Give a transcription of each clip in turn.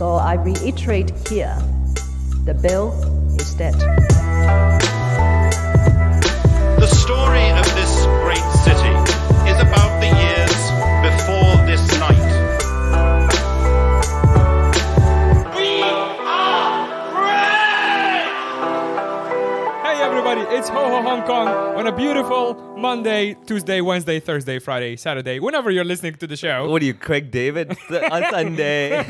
So I reiterate here the bill is dead. The story of this great city is about the it's Ho Ho Hong Kong on a beautiful Monday, Tuesday, Wednesday, Thursday, Friday, Saturday, whenever you're listening to the show. What are you, Craig David? on Sunday. All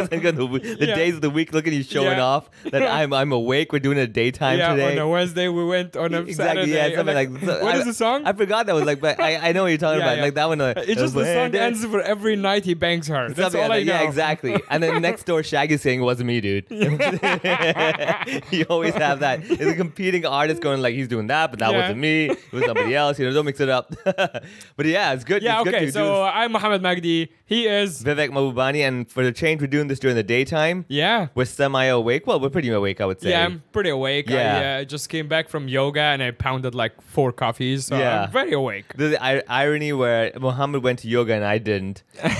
of a sudden, the, the Yeah. days of the week, look at you showing Yeah. off that I'm I'm awake. We're doing a daytime yeah, today. on a Wednesday we went on a exactly, Saturday. yeah, something like, so what I, is the song? I forgot that was like, but I, I know what you're talking about. Like that one. Uh, it's just the song ends for every night he bangs her. That's Something all like I know. Yeah, exactly. And then next door, Shaggy saying, it "Wasn't me, dude." you always have that. There's a competing artist going like, "He's doing that, but that Yeah. wasn't me. It was somebody else." You know, don't mix it up. but yeah, it's good. Yeah, it's good okay. to So I'm Mohammed Magdi. He is. Vivek Mahbubani, and for the change, we're doing this during the daytime. Yeah. We're semi awake. Well, we're pretty awake, I would say. Yeah, I'm pretty awake. Yeah. I uh, just came back from yoga and I pounded like four coffees. So Yeah. I'm very awake. There's the ir- irony where Mohammed went to yoga and I didn't. you know,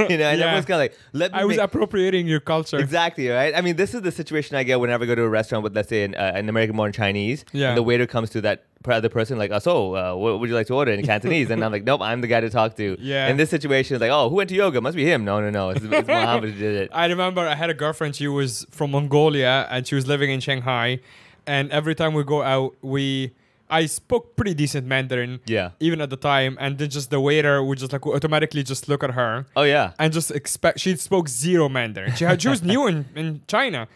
and Yeah. everyone's kind of like, let me. I was appropriating your culture. Exactly right. I mean, this is the situation I get whenever I go to a restaurant with, let's say, an, uh, an American born Chinese. Yeah. And the waiter comes to that other person like, oh, so uh, what would you like to order in Cantonese? and I'm like, nope, I'm the guy to talk to. Yeah. In this situation, it's like, oh, who went to yoga? Must be him. No, no, no. It's, it's Mohammed who did it. I remember I had a girlfriend. She was from Mongolia and she was living in Shanghai. And every time we go out, we I spoke pretty decent Mandarin. Yeah. Even at the time, and then just the waiter would just like automatically just look at her Oh yeah. and just expect. She spoke zero Mandarin. She had she was new in in China.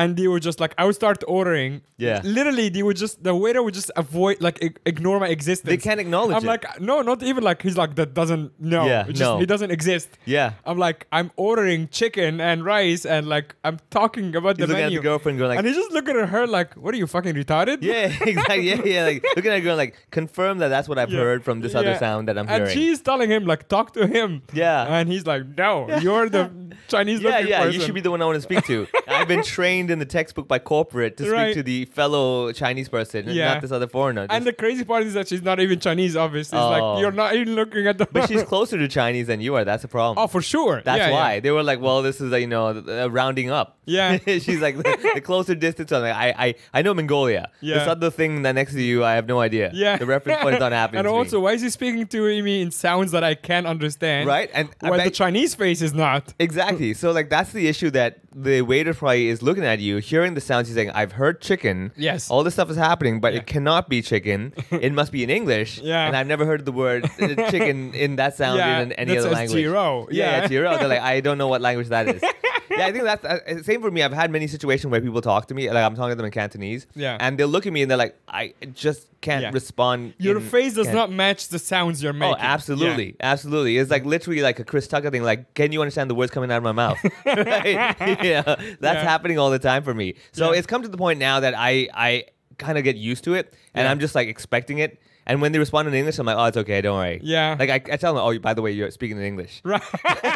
And they were just like, I would start ordering. Yeah. Literally, they would just, the waiter would just avoid, like, ignore my existence. They can't acknowledge I'm it. like, no, not even like, he's like, that doesn't, no. Yeah, just, no. He doesn't exist. Yeah. I'm like, I'm ordering chicken and rice and like I'm talking about He's the looking menu. at the girlfriend going like, and he's just looking at her like, what are you fucking retarded? yeah, exactly. Yeah, yeah. Like looking at her going like, confirm that that's what I've Yeah. heard from this other sound that I'm and hearing. she's telling him like, talk to him. Yeah. And he's like, no, you're the Chinese yeah, yeah. person. You should be the one I want to speak to. I've been trained in the textbook by corporate to speak Right. to the fellow Chinese person, Yeah. not this other foreigner. And the crazy part is that she's not even Chinese, obviously. It's Oh. like, you're not even looking at the. but she's closer to Chinese than you are. That's the problem. oh, for sure. That's Yeah, why yeah. they were like, "Well, this is uh, you know uh, rounding up." Yeah. she's like the, the closer distance. I'm like, I, I, I know Mongolia. Yeah. This other thing that next to you, I have no idea. Yeah. the reference point is not happening. and to me. also, why is he speaking to me in sounds that I can't understand? Right? And While the Chinese face is not. Exactly. So like that's the issue that the waiter probably is looking at you, hearing the sounds. He's saying, "I've heard chicken. Yes. All this stuff is happening, but Yeah. it cannot be chicken. it must be in English. Yeah. And I've never heard the word uh, chicken in that sound Yeah, in any other language. zero. Yeah, Yeah. yeah, zero. They're like, I don't know what language that is. yeah, I think that's uh, same for me. I've had many situations where people talk to me, like I'm talking to them in Cantonese. Yeah. And they'll look at me and they're like, I just can't Yeah. respond. Your face does Can- not match the sounds you're making. Oh, absolutely, absolutely. It's like literally like a Chris Tucker thing. Like, can you understand the words coming out of my mouth? right? yeah, that's Yeah. happening all the time for me. So Yeah. it's come to the point now that I I kind of get used to it, and Yeah. I'm just like expecting it. And when they respond in English, I'm like, oh, it's okay, don't worry. Yeah. Like I, I tell them, oh, by the way, you're speaking in English. Right.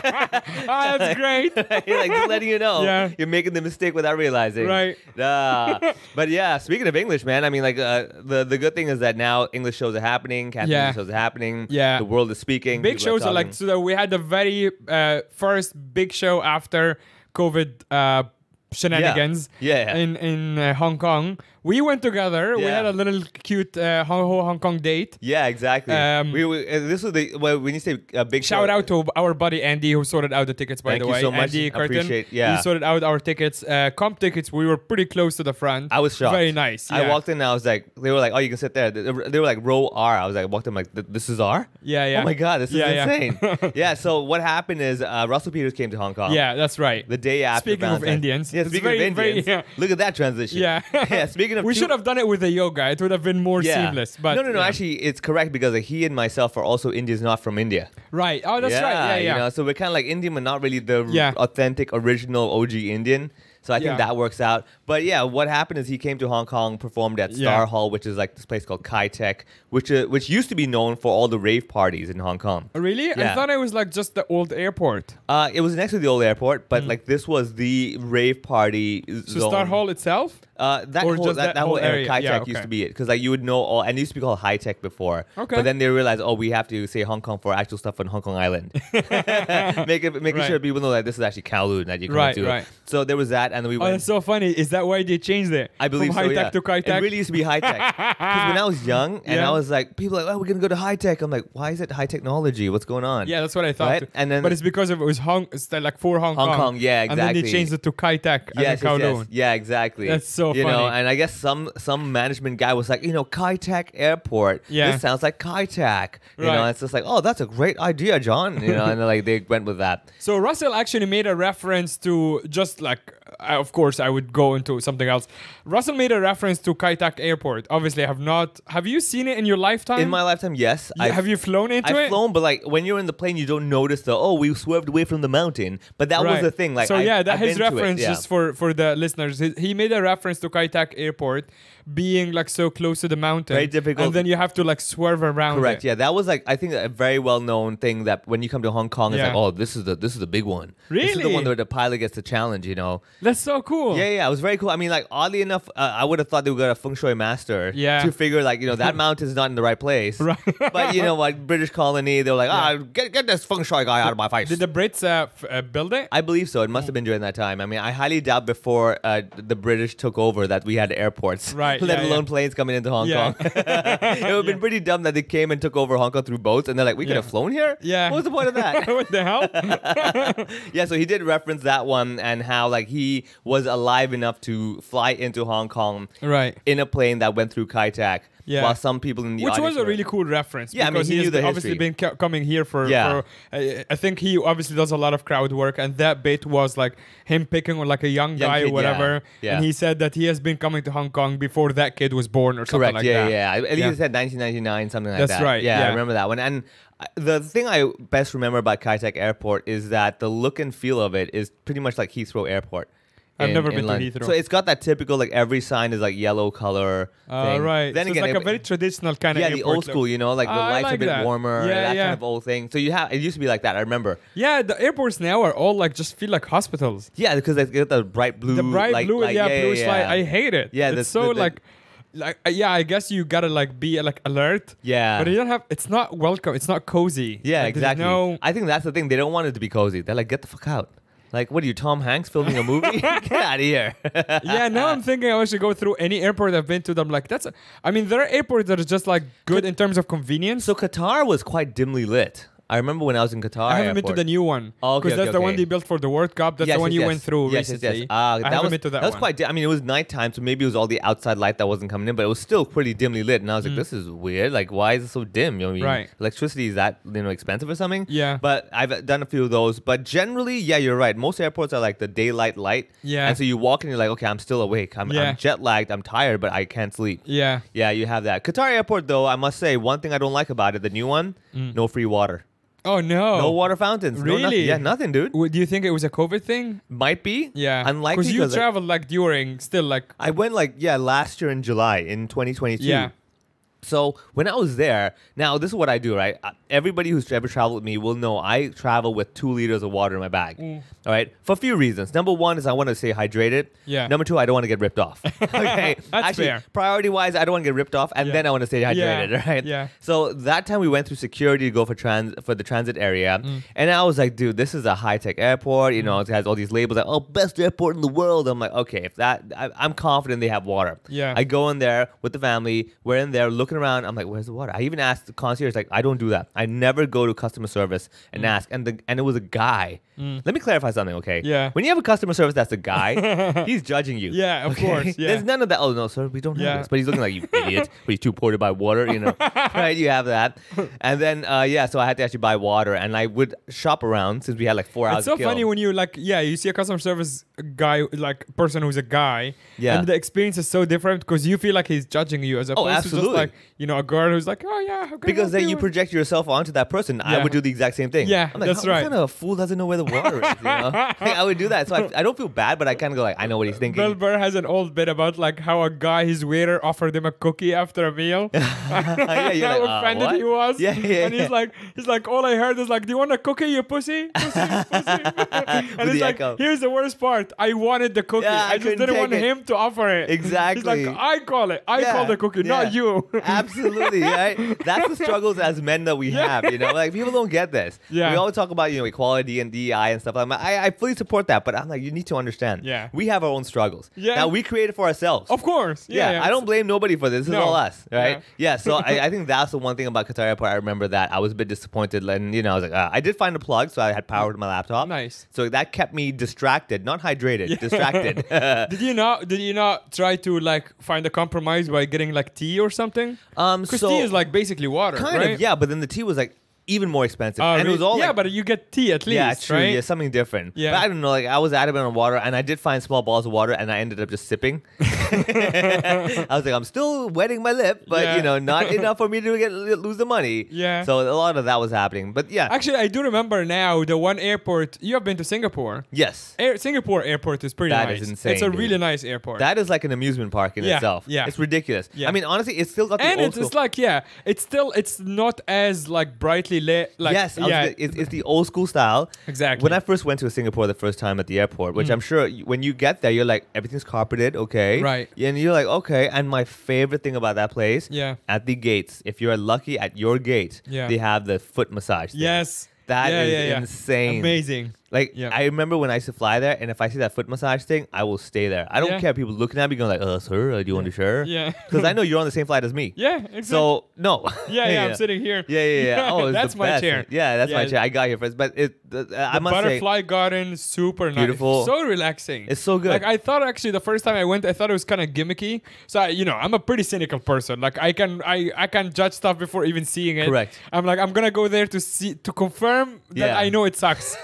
oh, that's great. like just letting you know, Yeah. you're making the mistake without realizing. Right. Ah. but yeah, speaking of English, man, I mean, like uh, the the good thing is that now English shows are happening, Cantonese Yeah. shows are happening. Yeah. the world is speaking. Big shows are like so. We had the very uh, first big show after COVID uh, shenanigans. Yeah. In in uh, Hong Kong, we went together. We had a little cute uh, Hong Hong Kong date. Yeah, exactly. Um, we, we this was the well when you say a big Shout show, out to our buddy Andy who sorted out the tickets. By Thank the you way, so much. Andy Curtin. Appreciate- yeah. he sorted out our tickets. Uh, comp tickets. We were pretty close to the front. I was shocked. Very nice. I walked in and I was like, they were like, oh, you can sit there. They they were like row R. I was like, walked in like, this is R. Yeah, yeah. Oh my god, this is Yeah, yeah. insane. yeah. So what happened is uh, Russell Peters came to Hong Kong. Yeah, that's right. The day after. Speaking of Indians, Yeah. Speaking very- of very- Indians. yeah. Look at that transition. Yeah. yeah. Speaking of we two- should have done it with a yoga. It would have been more Yeah. seamless. But no, no, no. yeah. Actually, it's correct because he and myself are also Indians, not from India. right. Oh, that's yeah, right. Yeah, yeah. You know, so we're kind of like Indian, but not really the authentic, original OG Indian. So I think that works out. But yeah, what happened is he came to Hong Kong, performed at Star. Hall, which is like this place called Kai Tak, which uh, which used to be known for all the rave parties in Hong Kong. Oh, Really? I thought it was like just the old airport. Uh, it was next to the old airport, but like this was the rave party Mm. So zone. Star Hall itself? Uh, that Or whole that, that that whole area? Kai Yeah, Tech used to be it because like you would know all, and it used to be called High Tech before. Okay. But then they realized, oh, we have to say Hong Kong for actual stuff on Hong Kong Island. Make it making Right. sure people know that this is actually Kowloon that you come Right, into. right. So there was that, and then we Oh, went. that's so funny. Is that why they changed it? I believe From so, high yeah. tech to Kai It really used to be high tech. Because when I was young and Yeah. I was like, people are like, oh, we're gonna go to high tech. I'm like, why is it high technology? What's going on? yeah, that's what I thought. Right? And then- but it's because of it was Hong, it's like for Hong, Hong Kong, yeah, exactly. And then they changed it to Kai Tech Yes, yes, Kowloon. yes. Yeah, exactly. That's so you know, and I guess some some management guy was like, you know, Kai Tech Airport. Yeah. This sounds like Kai Tech. You know, Right. and it's just like, oh, that's a great idea, John. You know, and like they went with that. So Russell actually made a reference to just like, I, of course, I would go into something else. Russell made a reference to Kai Tak Airport. Obviously, I have not. Have you seen it in your lifetime? In my lifetime, yes. Have you flown into I've it? flown, but like when you're in the plane, you don't notice the oh, we swerved away from the mountain. But that was the thing. Like, so I, yeah, that I've his it, reference yeah. just for for the listeners. He, he made a reference to Kai Tak Airport being like so close to the mountain, Very difficult. and then you have to like swerve around. Correct. it. Yeah, that was like I think a very well known thing that when you come to Hong Kong, it's Yeah. like oh, this is the this is the big one. This is the one where the pilot gets the challenge. You know. That's so cool. Yeah, yeah, it was very cool. I mean, like oddly enough, uh, I would have thought they would get a feng shui master Yeah. to figure like you know that mountain is not in the right place. Right. But you know what, British colony, they were like, ah, get get this feng shui guy out of my face. Did the Brits uh, f- uh, build it? I believe so. It must have been during that time. I mean, I highly doubt before uh, the British took over that we had airports, Right, Let yeah, alone yeah. planes coming into Hong. Kong. it would have been pretty dumb that they came and took over Hong Kong through boats, and they're like, we could have flown here. Yeah. What was the point of that? what the hell? yeah, so he did reference that one and how like he was alive enough to fly into Hong Kong right. in a plane that went through Kai Tak. Yeah. While some people in the Which was a were- really cool reference. Yeah, I mean, because he the been- obviously been co- coming here for. Yeah. for I, I think he obviously does a lot of crowd work, and that bit was like him picking on like a young, Young guy kid, or whatever. yeah, yeah. And he said that he has been coming to Hong Kong before that kid was born or something like yeah, that. yeah. yeah, At least Yeah. it said 1999, something like That's that. right, Yeah, yeah. I remember that one. And uh, the thing I best remember about Kai Tak Airport is that the look and feel of it is pretty much like Heathrow Airport. I've in- never in been to London. Heathrow. So it's got that typical like every sign is like yellow color. Uh, thing. right. Then so again, it's like a very traditional kind yeah, of the airport old look. school, you know, like the Ah, lights like a bit that. warmer, Yeah, that yeah. kind of old thing. So you have it used to be like that. I remember. Yeah, the airports now are all like just feel like hospitals. Yeah, because they get the bright blue. the bright like, blue, like, yeah, blue yeah, yeah. I hate it. Yeah, it's the- so the- the- like, like uh, yeah. I guess you gotta like be like alert. Yeah. but you don't have. It's not welcome. It's not cozy. Yeah, Like, exactly. No, I think that's the thing. They don't want it to be cozy. They're like, get the fuck out. Like, what are you, Tom Hanks filming a movie? get out of here. yeah, now I'm thinking I should go through any airport I've been to. I'm like, that's. A, I mean, there are airports that are just like good in terms of convenience. so Qatar was quite dimly lit. I remember when I was in Qatar. I haven't been to the new one. Oh, okay, Because that's okay, the one they built for the World Cup. That's Yes, the one yes, you yes. went through yes, recently. Yes, yes. I that haven't was, been to that, that was one. quite. I mean, it was nighttime, so maybe it was all the outside light that wasn't coming in, but it was still pretty dimly lit. And I was like, this is weird. Like, why is it so dim? You know, what I mean, Mm. Right. electricity is that you know expensive or something? Yeah. But I've done a few of those. But generally, yeah, you're right. Most airports are like the daylight light. Yeah. And so you walk and you're like, okay, I'm still awake. I'm, Yeah. I'm jet lagged. I'm tired, but I can't sleep. Yeah. Yeah, you have that. Qatar airport, though, I must say, one thing I don't like about it, the new one, no free water. Oh no. No water fountains. No nothing. Really? Yeah, nothing, dude. W- Do you think it was a COVID thing? Might be. Yeah. Unlikely. Because you traveled like during still like. I went like yeah last year in July in 2022. Yeah. So when I was there, now this is what I do, right? Uh, Everybody who's ever traveled with me will know I travel with two liters of water in my bag. Mm. All right, for a few reasons. Number one is I want to stay hydrated. Yeah. Number two, I don't want to get ripped off. okay. That's Actually, fair. priority wise, I don't want to get ripped off, and Yeah. then I want to stay hydrated. Yeah. Right. Yeah. So that time we went through security to go for trans for the transit area, Mm. and I was like, dude, this is a high tech airport. You know, it has all these labels like, oh, best airport in the world. I'm like, okay, if that, I, I'm confident they have water. Yeah. I go in there with the family. We're in there looking around. I'm like, where's the water? I even asked the concierge, like, I don't do that. I never go to customer service Mm. and ask. And the and it was a guy. Let me clarify something, okay? Yeah. When you have a customer service that's a guy, he's judging you. Yeah, of course, yeah. There's none of that. Oh no, sir, we don't Yeah. have this. But he's looking like you idiot. but he's too ported by water, you know. right? You have that. And then uh, yeah, so I had to actually buy water, and I would shop around since we had like four hours. It's so funny when you like, yeah, you see a customer service guy, like person who's a guy, Yeah. and the experience is so different because you feel like he's judging you as opposed to absolutely. just like, you know a girl who's like, oh yeah, how can I Because then you project yourself onto that person. I would do the exact same thing. Yeah, I'm like, that's right. What kind of fool doesn't know where the water is? You know? Like, I would do that. So I, I don't feel bad, but I kind of go like, I know what he's thinking. Bill Burr has an old bit about like how a guy, his waiter, offered him a cookie after a meal. yeah, you're how like, uh, offended what? he was. Yeah, yeah, And he's yeah. like, he's like, all I heard is like, do you want a cookie, you pussy, pussy, pussy? and he's like, echo. here's the worst part. I wanted the cookie. Yeah, I I, just didn't want it. him to offer it. Exactly. He's like, I call it. I Yeah, call the cookie, not you. Absolutely, right? That's the struggles as men that we have, you know? Like, people don't get this. Yeah. We always talk about, you know, equality and DEI and stuff like that. I, I fully support that, but I'm like, you need to understand. Yeah. We have our own struggles. Yeah. Now, we create it for ourselves. of course. Yeah, Yeah, I don't blame nobody for this. This is No. all us, right? Yeah. Yeah, so I, I think that's the one thing about Qatar Airport. I remember that I was a bit disappointed, and you know, I was like, uh, I did find a plug, so I had power to my laptop. Nice. So that kept me distracted, not hydrated, distracted. Did you not? Did you not try to like find a compromise by getting like tea or something? um, Because so tea is like basically water, kind right? of, yeah, but then the tea was like even more expensive, Oh, and it was all yeah, like, but you get tea at least, yeah, true, right? yeah, something different. Yeah. but I don't know. Like I was adamant on water, and I did find small balls of water, and I ended up just sipping. I was like, I'm still wetting my lip, but Yeah. you know, not enough for me to get lose the money. Yeah. So a lot of that was happening, but yeah. Actually, I do remember now the one airport. You have been to Singapore. yes. Air, Singapore airport is pretty That nice. is insane, It's a dude. really nice airport. That is like an amusement park in Yeah, itself. yeah. It's ridiculous. Yeah. I mean, honestly, it's still got the and old it's, it's like yeah, it's still it's not as like brightly lit. Like yes, yeah, gonna- it's, it's the old school style. Exactly. When I first went to Singapore the first time at the airport, which mm. I'm sure when you get there, you're like everything's carpeted, okay, Right. And you're like, okay. And my favorite thing about that place, Yeah. at the gates, if you're lucky at your gate, Yeah. they have the foot massage. thing. yes, That yeah, is yeah. insane. amazing. Like Yeah. I remember when I used to fly there, and if I see that foot massage thing, I will stay there. I don't Yeah. care people looking at me going like, "Uh, sir, uh, do you want to share?" Yeah. because I know you're on the same flight as me. Yeah, exactly. So no. yeah, yeah, I'm sitting here. Yeah, yeah, yeah. Oh, it's that's my best. chair. Yeah, that's my chair. I got here first, but it. Uh, I must say, butterfly garden, super nice, Beautiful. so relaxing. It's so good. Like I thought, actually, the first time I went, I thought it was kind of gimmicky. So I, you know, I'm a pretty cynical person. Like I can, I, I can judge stuff before even seeing it. Correct. I'm like, I'm gonna go there to see to confirm that. I know it sucks.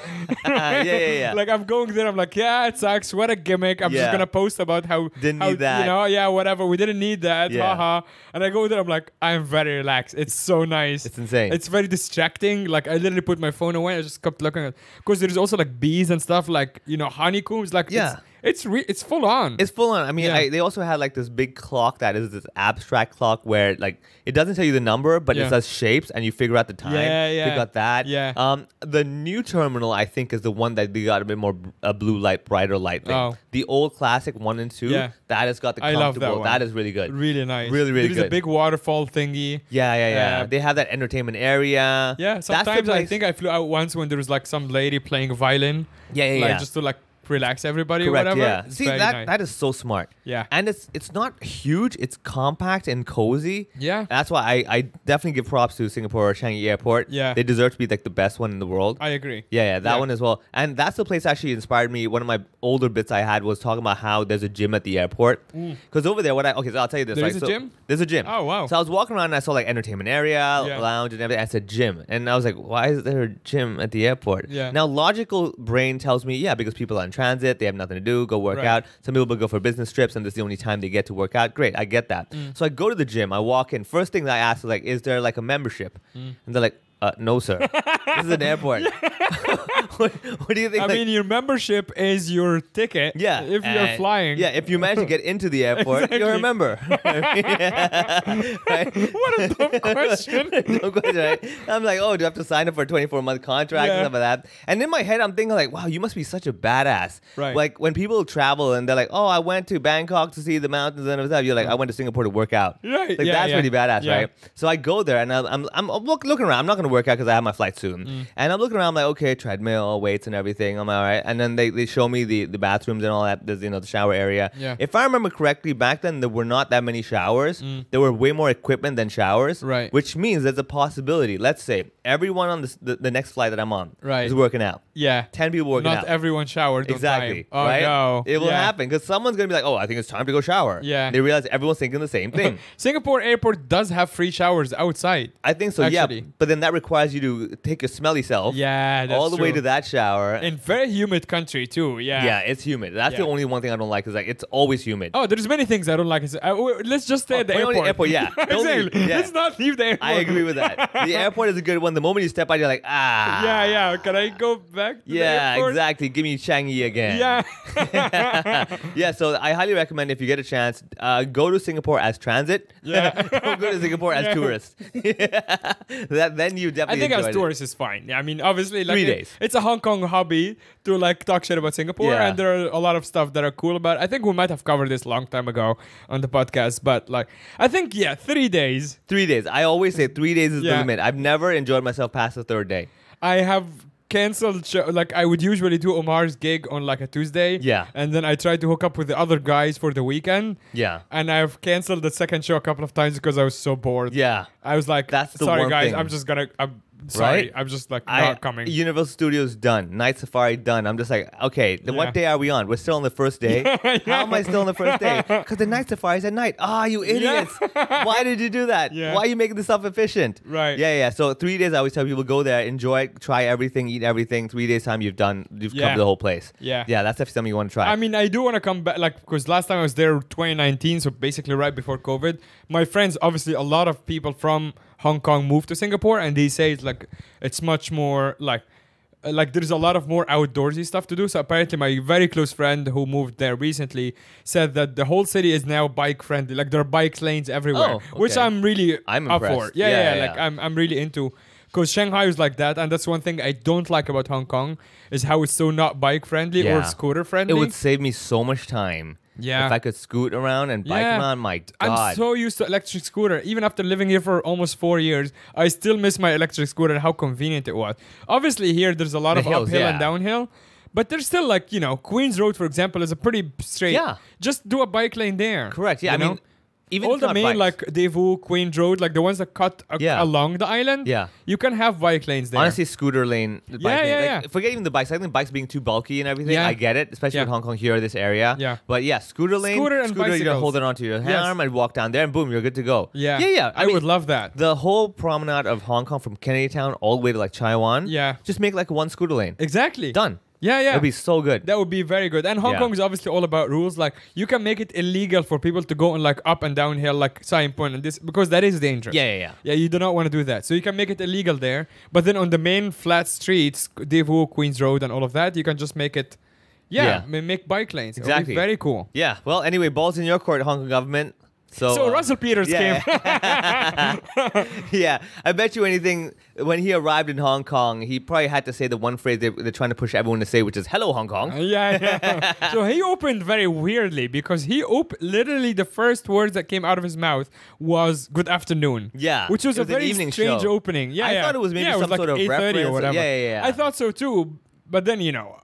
Yeah, yeah, yeah. like I'm going there, I'm like, yeah, it sucks. What a gimmick. I'm Yeah. just gonna post about how Didn't how, need that. You know, yeah, whatever. We didn't need that. Yeah. Haha. And I go there, I'm like, I'm very relaxed. It's so nice. It's insane. It's very distracting. Like I literally put my phone away. I just kept looking at because there's also like bees and stuff, like you know, honeycombs. Like Yeah. It's it's, re- it's full on. It's full on. I mean, Yeah. I, they also had like this big clock that is this abstract clock where like it doesn't tell you the number, but Yeah. it says shapes and you figure out the time. Yeah, yeah. They got that. Yeah. Um, the new terminal I think is the one that they got a bit more a blue light, brighter light thing. Oh. The old classic one and two, Yeah. that has got the comfortable. I love that one. That is really good. really nice. Really, really There's a big waterfall thingy. Yeah, yeah, yeah. Uh, they have that entertainment area. Yeah. Sometimes I think I flew out once when there was like some lady playing violin. Yeah, yeah, like yeah. just to like relax everybody or Correct. whatever. Yeah. See that nice. that is so smart. Yeah. And it's it's not huge. It's compact and cozy. Yeah. That's why I, I definitely give props to Singapore or Changi Airport. Yeah. They deserve to be like the best one in the world. I agree. yeah, yeah, that Yeah. one as well. And that's the place actually inspired me. One of my older bits I had was talking about how there's a gym at the airport. Mm. Because over there, what I okay, so I'll tell you this. There's a So gym? There's a gym. Oh, wow. So I was walking around and I saw like entertainment area, Yeah. lounge, and everything. I said gym, and I was like, why is there a gym at the airport? Yeah. Now logical brain tells me, yeah, because people are in transit, they have nothing to do, go work Right. out. Some people go for business trips, and this is the only time they get to work out. Great, I get that. Mm. So I go to the gym. I walk in. First thing that I ask is like, is there like a membership? Mm. And they're like, uh, no, sir. this is an airport. what, what do you think? I like- mean, your membership is your ticket. yeah. If you're flying. Yeah, if you manage to get into the airport, you're a Exactly. member. right? What a dumb question. no question, right? I'm like, oh, do I have to sign up for a 24 month contract Yeah. and stuff like that? And in my head, I'm thinking like, wow, you must be such a badass. Right. Like when people travel and they're like, oh, I went to Bangkok to see the mountains and stuff. You're like, I went to Singapore to work out. Right, Like yeah, that's pretty badass, right? So I go there and I'm I'm, I'm look, looking around. I'm not gonna work out because I have my flight soon. Mm. And I'm looking around. I'm like, okay, treadmill, weights, and everything. I'm like, all right. And then they, they show me the, the bathrooms and all that. There's you know the shower area. Yeah. If I remember correctly, back then there were not that many showers. There were way more equipment than showers. Mm. Right. Which means there's a possibility. Let's say everyone on this, the the next flight that I'm on Right. is working out. Yeah. Ten people working Not out. Not everyone showered. Exactly. time. Oh right? no. It will Yeah. happen because someone's gonna be like, "Oh, I think it's time to go shower." Yeah. They realize everyone's thinking the same thing. Singapore airport does have free showers outside. I think so. Actually. Yeah. But then that requires you to take your smelly self. Yeah, all the way to that shower. In very humid country too. Yeah. yeah, it's humid. That's the only one thing I don't like. Is like it's always humid. Oh, there's many things I don't like. Uh, let's just stay Oh, at the airport. the airport, yeah. Exactly. Yeah. Let's not leave the airport. I agree with that. The airport is a good one. The moment you step out, you're like, ah. Yeah, yeah. Can I go back? To the Yeah, exactly. Give me Changi again. Yeah. yeah, so I highly recommend if you get a chance, uh, go to Singapore as transit. Yeah. Go to Singapore as Yeah. tourist. that then you I definitely. think as tourists is fine. Yeah, I mean, obviously, like Three it- days. it's a Hong Kong hobby to like talk shit about Singapore, Yeah. and there are a lot of stuff that are cool about. it. I think we might have covered this long time ago on the podcast, but like, I think yeah, three days. Three days. I always say three days is the limit. I've never enjoyed myself past the third day. I have canceled show like I would usually do Omar's gig on like a Tuesday. Yeah. And then I tried to hook up with the other guys for the weekend. Yeah. And I've canceled the second show a couple of times because I was so bored. Yeah. I was like, That's the sorry guys, thing. I'm just gonna I'm sorry. Right? I'm just like I, not coming. Universal Studios done. Night Safari done. I'm just like, okay, then Yeah. what day are we on? We're still on the first day. How am I still on the first day? Because the Night Safari is at night. Ah, you idiots. Why did you do that? Yeah. Why are you making this stuff efficient? Right. Yeah, yeah. So three days, I always tell people go there, enjoy, it, try everything, eat everything. Three days time, you've done, you've Yeah. covered the whole place. Yeah. Yeah, that's definitely something you want to try. I mean, I do want to come back, like, because last time I was there 2019, so basically right before COVID. My friends, obviously, a lot of people from Hong Kong moved to Singapore, and they say it's like it's much more like. uh, Like there's a lot of more outdoorsy stuff to do. So apparently, my very close friend who moved there recently said that the whole city is now bike friendly. Like there are bike lanes everywhere, Oh, which. I'm really I'm up for. Yeah, Yeah, yeah, yeah, like. I'm I'm really into. Because Shanghai is like that, and that's one thing I don't like about Hong Kong is how it's so not bike friendly or scooter friendly. it would save me so much time. Yeah. If I could scoot around and bike Yeah. around, my God. I'm so used to electric scooter. Even after living here for almost four years, I still miss my electric scooter and how convenient it was. Obviously, here there's a lot The of hills, uphill and downhill, but there's still like you know Queens Road, for example, is a pretty straight. Yeah. Just do a bike lane there. Correct. Yeah, I know? mean, even all the main bikes. like Des Voeux, Queen Road, like the ones that cut Yeah. along the island. Yeah. you can have bike lanes there. Honestly, scooter lane. bike Yeah, lane, yeah, like, yeah. Forget even the bikes. I think bikes being too bulky and everything. Yeah. I get it, especially Yeah. with Hong Kong here, this area. Yeah. But yeah, scooter lane. Scooter and you're gonna bicycles. hold it onto your Yes. arm and walk down there, and boom, you're good to go. yeah, Yeah, yeah. I, mean, would love that. the whole promenade of Hong Kong from Kennedy Town all the way to like Chai Wan. Yeah. Just make like one scooter lane. exactly. Done. Yeah, yeah. It'd be so good. That would be very good. And Hong Yeah. Kong is obviously all about rules. Like you can make it illegal for people to go on like up and down downhill, like sign point and this because that is dangerous. Yeah, yeah, yeah. Yeah, you do not want to do that. So you can make it illegal there. But then on the main flat streets, Des Voeux, Queens Road, and all of that, you can just make it. Yeah, Yeah. ma- make bike lanes. It would be Exactly. very cool. Yeah. Well, anyway, balls in your court, Hong Kong government. So, So uh, Russell Peters yeah. came. yeah, I bet you anything. When he arrived in Hong Kong, he probably had to say the one phrase they, they're trying to push everyone to say, which is "Hello, Hong Kong." yeah, yeah. so he opened very weirdly because he op- literally the first words that came out of his mouth was "Good afternoon." Yeah, which was it a very strange show. opening. Yeah, I yeah. thought it was maybe yeah, some was like sort of 8:30 reference or or- whatever. yeah, yeah, yeah. I thought so too, but then you know.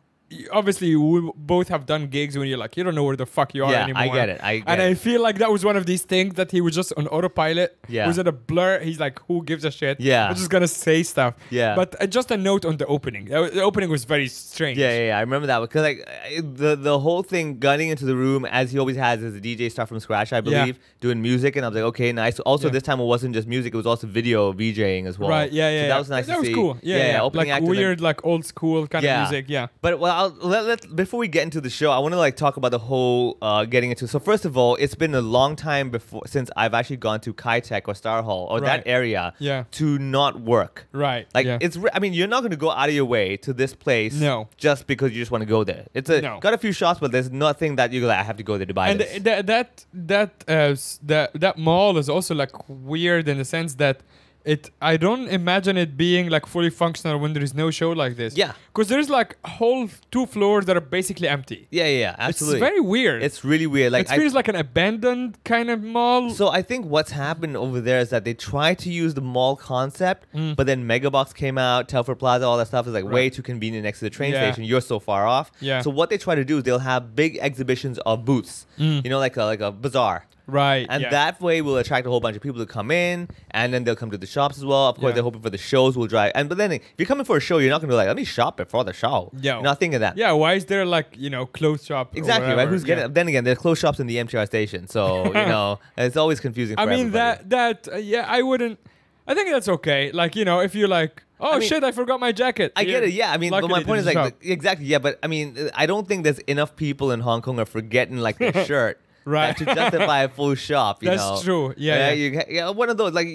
Obviously, we both have done gigs when you're like, you don't know where the fuck you are Yeah, I get it, I get and I feel like that was one of these things that he was just on autopilot. Yeah. Was it a blur? He's like, who gives a shit? Yeah. I'm just gonna say stuff. Yeah. But uh, just a note on the opening. The opening was very strange. Yeah, yeah, yeah, I remember that because like the the whole thing gunning into the room as he always has is a DJ start from scratch, I Yeah. believe, doing music, and I was like, okay, nice. Also, Yeah. this time it wasn't just music; it was also video VJing as well. Right. Yeah. Yeah. So yeah. that was nice That to was see. cool. Yeah. yeah, opening like act weird, like old school kind Yeah. of music. Yeah. But well, I'll, let, let, before we get into the show, I want to like talk about the whole uh, getting into. So first of all, it's been a long time before since I've actually gone to Kai Tak or Star Hall or Right. that area Yeah. to not work. Right. Like yeah. it's, re- I mean, you're not going to go out of your way to this place, No. just because you just want to go there. It's a No. got a few shots, but there's nothing that you're like, I have to go there to buy and this. th- th- that that uh, that that mall is also like weird in the sense that it I don't imagine it being like fully functional when there is no show like this. Yeah. Because there's like whole two floors that are basically empty. yeah, yeah, yeah, absolutely. It's very weird. It's really weird. Like it I- feels like an abandoned kind of mall. So I think what's happened over there is that they tried to use the mall concept, but then Megabox came out, Telford Plaza, all that stuff is like way Mm. Too convenient next to the train Yeah. station. You're so far off. Yeah. So what they try to do is they'll have big exhibitions of booths. Mm. You know, like a, like a bazaar. Right. And yeah. that way will attract a whole bunch of people to come in, and then they'll come to the shops as well. Of course, Yeah. they're hoping for the shows will drive. And but then if you're coming for a show, you're not gonna be like, let me shop before the show. Yeah. You're not thinking that. Yeah, why is there like you know clothes shop? Exactly right. Who's getting? Yeah. Then again, there's clothes shops in the MTR station, so you know it's always confusing. For I mean everybody. that that uh, yeah, I wouldn't. I think that's okay. Like you know, if you're like, oh I mean- shit, I forgot my jacket. I get it. Yeah, I mean, but my point is like the- exactly. Yeah, but I mean, I don't think there's enough people in Hong Kong are forgetting like their shirt. Right. to justify a full shop, you That's know. true. Yeah, yeah. You, yeah, one of those. Like,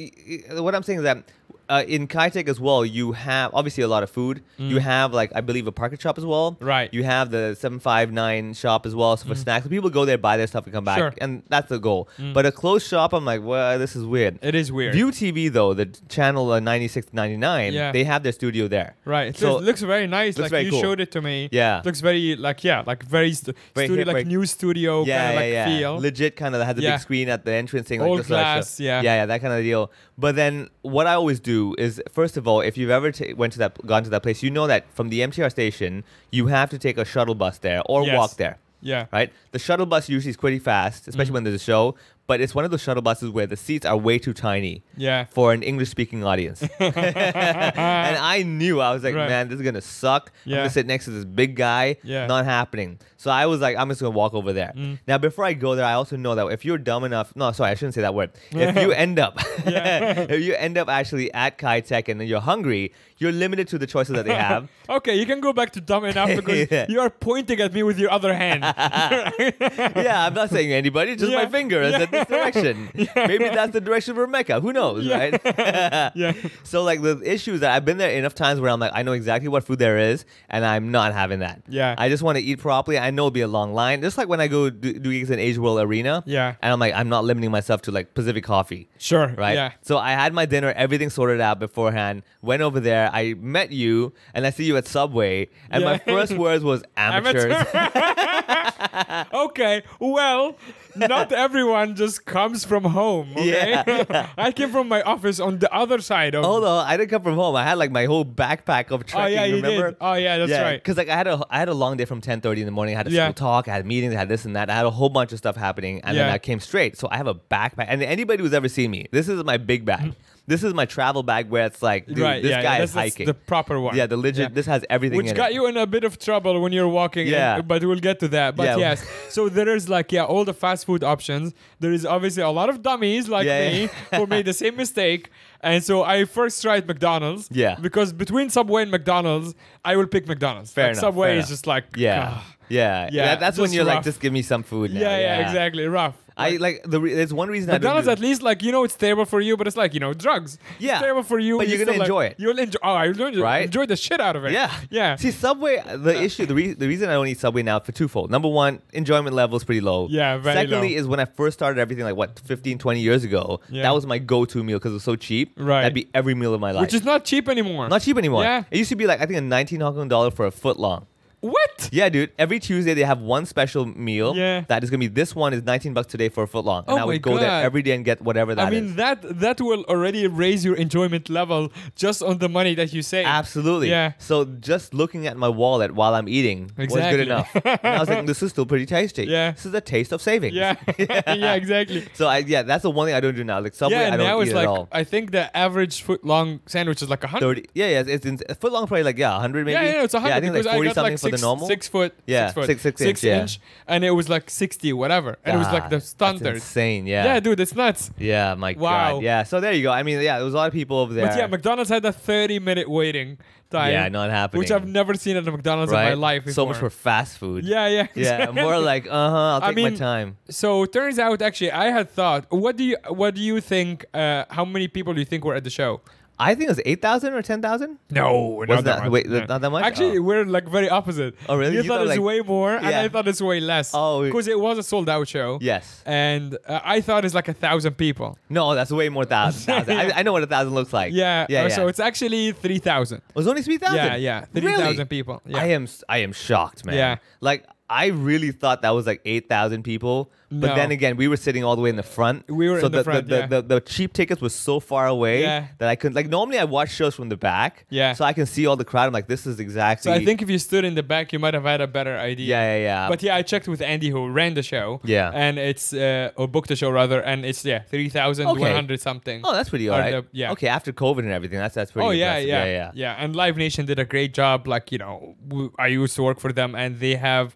what I'm saying is that uh, in Kai-Tak as well, you have obviously a lot of food. You have like I believe a ParknShop as well. Mm. Right. Mm. You have the seven five nine shop as well. So for snacks, people go there, buy their stuff, and come back, Sure. Mm. and that's the goal. But a closed shop, I'm like, well, this is weird. It is weird. ViuTV though, the channel uh, 96 to 99, Yeah. they have their studio there. Right. So- looks- looks very nice. looks like very you cool. showed it to me. Yeah. It looks very like yeah, like very, Very studio, hip, like new studio yeah, kind of like yeah, yeah. feel. Legit kind of has a Yeah. big screen at the entrance thing. Old like this, like, so- yeah. yeah, yeah, that kind of deal. But then what I always do is, first of all, if you've ever ta- went to that, gone to that place, you know that from the MTR station, you have to take a shuttle bus there or Yes. walk there. yeah. Right, the shuttle bus usually is pretty fast, especially Mm-hmm. when there's a show. But it's one of those shuttle buses where the seats are way too tiny Yeah. for an English speaking audience. and I knew I was like, Right. man, this is gonna suck. I'm Yeah. gonna sit next to this big guy. Yeah. Not happening. So I was like, I'm just gonna walk over there. Mm. Now before I go there, I also know that if you're dumb enough, no, sorry, I shouldn't say that word. If you end up, if you end up actually at Kai Tak and then you're hungry, you're limited to the choices that they have. Okay, you can go back to dumb enough because Yeah. you are pointing at me with your other hand. yeah, I'm not saying anybody, just my Yeah. finger is Yeah. at this direction. Maybe that's the direction for Mecca. Who knows, Yeah. right? yeah. So like the issue is that I've been there enough times where I'm like, I know exactly what food there is, and I'm not having that. Yeah. I just want to eat properly. I know it'll be a long line. Just like when I go do, do gigs in Asia World Arena. Yeah. And I'm like, I'm not limiting myself to like Pacific Coffee. Sure. Right. Yeah. So I had my dinner, everything sorted out beforehand. Went over there. I met you, and I see you at Subway. And my first words was amateurs. Amateur. okay, well, not everyone just comes from home. Okay, I came from my office on the other side of. Hold on, I didn't come from home. I had like my whole backpack of oh trekking. yeah, you remember? did. Oh yeah, that's yeah, right. Because like I had a I had a long day from ten thirty in the morning. I had a Yeah. school talk. I had meetings. I had this and that. I had a whole bunch of stuff happening, and then I came straight. So I have a backpack. And anybody who's ever seen me, this is my big bag. This is my travel bag where it's like, dude, right. this yeah, guy yeah, is hiking. the proper one. yeah, the legit. Yeah. This has everything Which in got it. you in a bit of trouble when you're walking. Yeah. but we'll get to that. But Yeah. yes, so there is like yeah, all the fast food options. There is obviously a lot of dummies like Yeah, me yeah. who made the same mistake. And so I first tried McDonald's. Yeah. Because between Subway and McDonald's, I will pick McDonald's. Fair Like, enough, Subway fair is enough. just like Yeah. ah. yeah, Yeah, That- that's when you're like, just give me some food. Now. yeah, yeah, exactly. Rough. I like the. Re- there's one reason I McDonald's don't at least like you know it's terrible for you, but it's like you know drugs. Yeah, it's terrible for you, but you you're gonna still, like- enjoy it. You'll enjoy. Oh, I will enjoy, Right? enjoy the shit out of it. Yeah. yeah. See, Subway, the issue, the, re- the reason I don't eat Subway now for twofold. Number one, enjoyment level is pretty low. Yeah, very Secondly, low. is when I first started everything, like what, 15, 20 years ago, Yeah. that was my go to meal because it was so cheap. Right. That'd be every meal of my life. Which is not cheap anymore. not cheap anymore. Yeah. It used to be like, I think, a 19 Hong Kong dollar for a foot long. What? Yeah, dude. Every Tuesday they have one special meal. Yeah. That is gonna be this one is 19 bucks today for a foot long, and Oh I would go there every day and get whatever that I is. mean that that will already raise your enjoyment level just on the money that you save. Absolutely. Yeah. So just looking at my wallet while I'm eating was good enough. and I was like, this is still pretty tasty. Yeah. This is a taste of savings. Yeah. yeah, exactly. So I yeah, that's the one thing I don't do now. Like Subway, yeah, I don't now eat it's it like. I think the average foot long sandwich is like a hundred. Yeah, yeah. It's, in, foot long, probably like yeah, hundred maybe. Yeah, yeah, it's a hundred Yeah, I think like forty something like for six, the normal. six foot. Yeah, six foot, six- six inch, yeah. and it was like sixty, whatever, and it was like Ah, the standard. insane. Yeah. Yeah, dude, it's nuts. Yeah, my Wow. god. Yeah. So there you go. I mean, yeah, there was a lot of people over there. But yeah, McDonald's had a thirty-minute waiting time. Yeah, not happening. Which I've never seen at a McDonald's right? in my life. So much before. for fast food. Yeah, yeah. Yeah, more like uh huh. I'll I take my mean, time. So it turns out, actually, I had thought. What do you What do you think? Uh, how many people do you think were at the show? I think it was eight thousand or ten thousand. No, Was that- wait, not that much? Actually, Oh. we're like very opposite. Oh, really? You, You thought, thought, it was like- way more, and I thought it's way less. Oh, because it was a sold out show. Yes. And uh, I thought it's like a thousand people. No, that's way more thousand. thousand. I, I know what a thousand looks like. Yeah. Yeah. uh, yeah. So it's actually three thousand. it was only three thousand. Yeah, yeah, three thousand people. Yeah. I am I am shocked, man. Yeah. Like I really thought that was like eight thousand people. But No. then again, we were sitting all the way in the front. We were so in the the, front, The, yeah. the, the, cheap tickets were so far away Yeah. that I couldn't. Like normally, I watch shows from the back. Yeah. So I can see all the crowd. I'm like, this is exactly. So I think if you stood in the back, you might have had a better idea. Yeah, yeah, yeah. But yeah, I checked with Andy who ran the show. Yeah. And it's uh, or booked the show rather, and it's yeah three thousand one hundred something. Oh, that's pretty alright. yeah. Okay, after COVID and everything, that's that's pretty. Oh yeah, impressive. yeah, yeah, yeah, And Live Nation did a great job. Like you know, I used to work for them, and they have,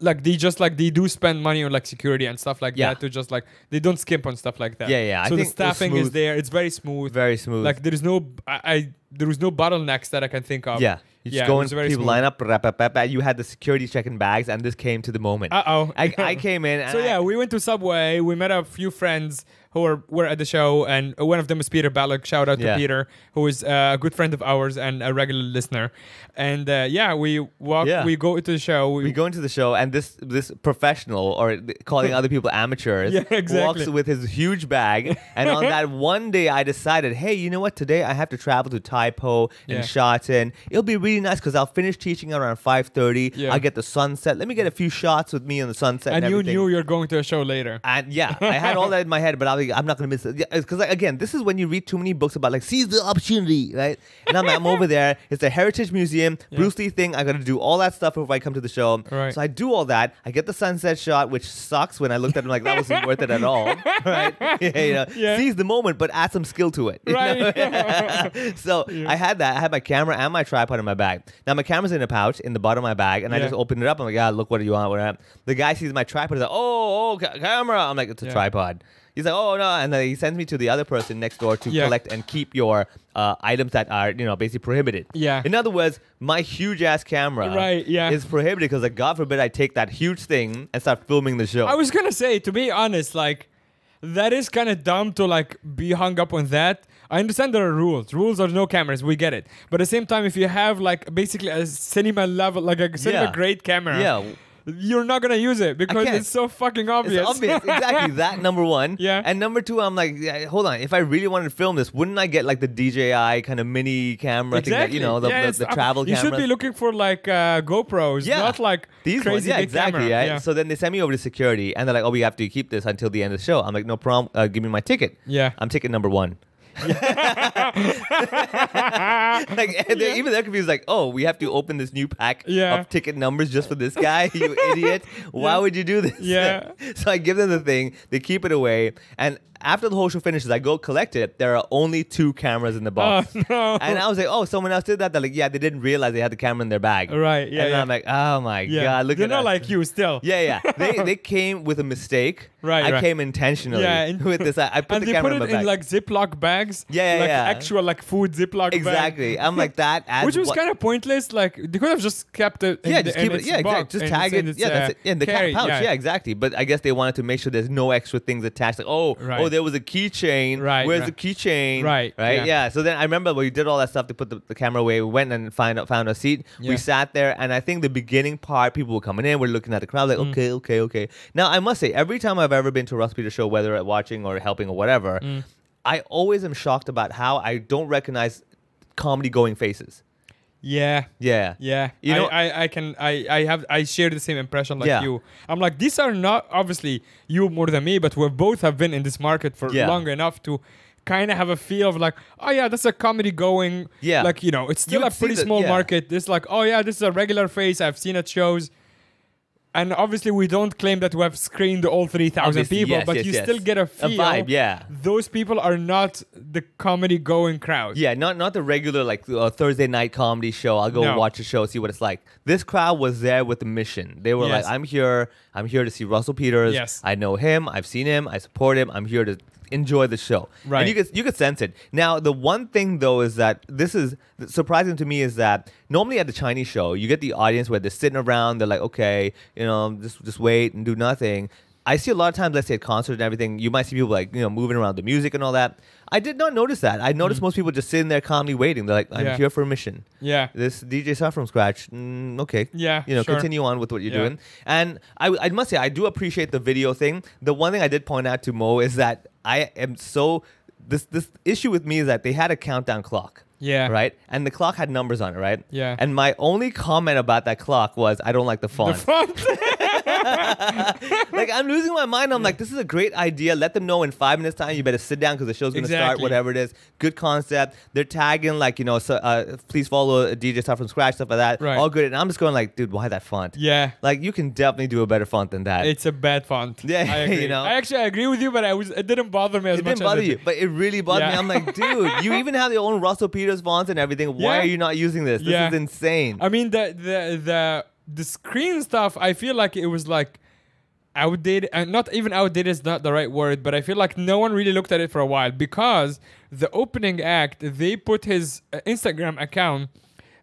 like, they just like they do spend money on like security and stuff like Yeah. that to just like they don't skimp on stuff like that. Yeah, yeah, I So the think staffing is there. It's very smooth. Very smooth. Like there is no, I, I there was no bottlenecks that I can think of. Yeah. You just yeah, go was people smooth. line up, rap, rap, rap, you had the security checking bags, and this came to the moment. Uh oh. I, I came in. And So I- yeah, we went to Subway. We met a few friends who are, were at the show, and one of them is Peter Balak. Shout out to Peter, who is uh, a good friend of ours and a regular listener. And uh, yeah, we walk. Yeah. We go to the show. we go into the show, and this this professional, or calling other people amateurs, Yeah, exactly. walks with his huge bag. and on that one day, I decided, hey, you know what? Today I have to travel to Tai Po Yeah. and Sha Tin. It'll be really nice because I'll finish teaching around five thirty. Yeah. I get the sunset. Let me get a few shots with me on the sunset. and And, you everything. knew you're going to a show later. And yeah, I had all that in my head, but I was like, I'm not gonna miss it because like, again, this is when you read too many books about like seize the opportunity, right? And I'm, I'm over there. It's a heritage museum, Bruce Lee thing. I got to do all that stuff before I come to the show. Right. So I do all that. I get the sunset shot, which sucks when I looked at it like that wasn't worth it at all, right? Yeah, you know, Yeah. seize the moment, but add some skill to it. Right. so I had that. I had my camera and my tripod in my bag. Now my camera's in a pouch in the bottom of my bag, and I just opened it up. I'm like, yeah, look, what do you want? What? The guy sees my tripod. He's like, oh, oh, ca- camera. I'm like, it's a Yeah. tripod. He's like, oh no, and then he sends me to the other person next door to Yeah. collect and keep your uh, items that are, you know, basically prohibited. Yeah. In other words, my huge ass camera, Right, yeah. is prohibited because, like, God forbid, I take that huge thing and start filming the show. I was gonna say, to be honest, like that is kind of dumb to like be hung up on that. I understand there are rules. Rules are no cameras. We get it. But at the same time, if you have like basically a cinema level, like a cinema Yeah. grade camera, Yeah. You're not gonna use it because it's so fucking It's obvious. obvious, exactly. That number one. Yeah. And number two, I'm like, yeah, hold on. If I really wanted to film this, wouldn't I get like the DJI kind of mini camera thing that exactly. you know the, Yeah, the, the travel You should be looking for like uh, GoPros, Yeah. not like These crazy ones, yeah, exactly, camera. right? Yeah. So then they send me over to security, and they're like, "Oh, we have to keep this until the end of the show." I'm like, "No problem. Uh, give me my ticket." Yeah. I'm ticket number one. like they're, even they're confused. Like, "Oh, we have to open this new pack Yeah. of ticket numbers just for this guy, you idiot! Why Yeah. would you do this?" Yeah. so I give them the thing. They keep it away, and after the whole show finishes, I go collect it. There are only two cameras in the box. Oh, no. And I was like, "Oh, someone else did that." They're like, "Yeah, they didn't realize they had the camera in their bag." Right, yeah, And yeah. I'm like, "Oh my yeah. god, look They're at not us." like you still. Yeah, yeah. They they came with a mistake. Right, I right. came intentionally Yeah, and- with this. I, I put and the they camera put in my in bag. like Ziploc bags. Yeah, yeah, like yeah. actual like food Ziploc bag. exactly. I'm like that. Which was kind of pointless. Like they could have just kept it. yeah, just the, keep it. Yeah, exactly. Just tag it. Yeah, that's uh, it. Yeah, in the carry, pouch. Yeah. exactly. But I guess they wanted to make sure there's no extra things attached. Like, oh, Right. oh, there was a keychain. Right, Where's right. the keychain? Right, Right. yeah. Yeah. So then I remember we did all that stuff to put the, the camera away. We went and find found a seat. Yeah. We sat there, and I think the beginning part, people were coming in. We're looking at the crowd, like, Mm. okay, okay, okay. Now I must say, every time I've ever been to a Russ Peter show, whether at watching or helping or whatever, Mm. I always am shocked about how I don't recognize comedy going faces. Yeah. Yeah. Yeah, You I, know- I, I can I, I have I share the same impression like Yeah. you. I'm like these are not obviously you more than me, but we both have been in this market for Yeah. long enough to kind of have a feel of like, oh yeah, that's a comedy going. Yeah. like you know, it's still would a pretty small yeah. market. This like, oh yeah, this is a regular face I've seen at shows. And obviously, we don't claim that we have screened all 3,000 people, yes, but yes, you yes. still get a feel. vibe, yeah. Those people are not the comedy going crowd. Yeah, not not the regular like uh, Thursday night comedy show. I'll go No. watch a show, see what it's like. This crowd was there with a mission. They were like, "I'm here. I'm here to see Russell Peters. Yes. I know him. I've seen him. I support him. I'm here to enjoy the show." Right. And you could you could sense it. Now, the one thing though is that this is surprising to me is that normally at the Chinese show, you get the audience where they're sitting around. They're like, "Okay, you know, just just wait and do nothing." I see a lot of times, let's say at concerts and everything, you might see people like, you know, moving around the music and all that. I did not notice that. I noticed most people just sitting there calmly waiting. They're like, I'm Mm. Yeah. here for a mission. Yeah. This DJ start from scratch. Mm, okay. Yeah, You know, sure. continue on with what you're Yeah. doing. And I, I must say, I do appreciate the video thing. The one thing I did point out to Mo is that I am so. This this issue with me is that they had a countdown clock. Yeah. Right. And the clock had numbers on it, right? Yeah. And my only comment about that clock was, I don't like the font. The font. like I'm losing my mind. I'm like, this is a great idea. Let them know in five minutes time. You better sit down because the show's gonna start. Whatever it is, good concept. They're tagging like you know, so, uh, please follow DJ Stuff from scratch stuff like that. Right. All good. And I'm just going like, dude, why that font? yeah. Like you can definitely do a better font than that. It's a bad font. Yeah, I agree. you know. I actually I agree with you, but I was it didn't bother me as it much It didn't bother you, but it really bothered me. I'm like, dude, you even have your own Russell Peters fonts and everything. Why Yeah. are you not using this? This Yeah. is insane. I mean the the the the screen stuff. I feel like it was like outdated, and not even outdated is not the right word, but I feel like no one really looked at it for a while because the opening act they put his uh, Instagram account.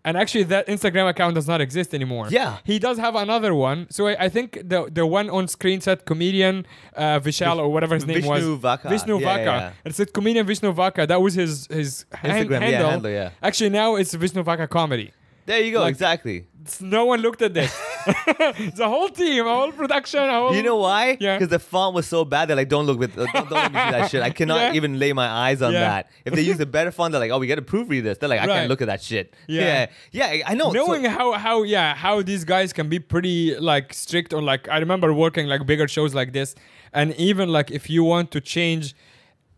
And actually, that Instagram account does not exist anymore. Yeah. he does have another one. So I, I think the the one on screen said comedian uh, Vishal or whatever his name was. Vishnu Vaka. Vishnu Yeah, Vaka. yeah. yeah. It said comedian Vishnu Vaka. That was his his hand- Instagram, yeah, handle. handle, yeah. Actually, now it's Vishnu Vaka comedy. There you go. like- exactly. No one looked at this. the whole team, whole production, whole. You know why? Yeah. Because the font was so bad. They're like, don't look with, uh, don't, don't let me see that shit. I cannot Yeah. even lay my eyes on Yeah. that. If they use a better font, they're like, oh, we got to proofread this. They're like, I Right. can't look at that shit. Yeah. yeah, yeah. I know. So- Knowing how how yeah how these guys can be pretty like strict on like I remember working like bigger shows like this, and even like if you want to change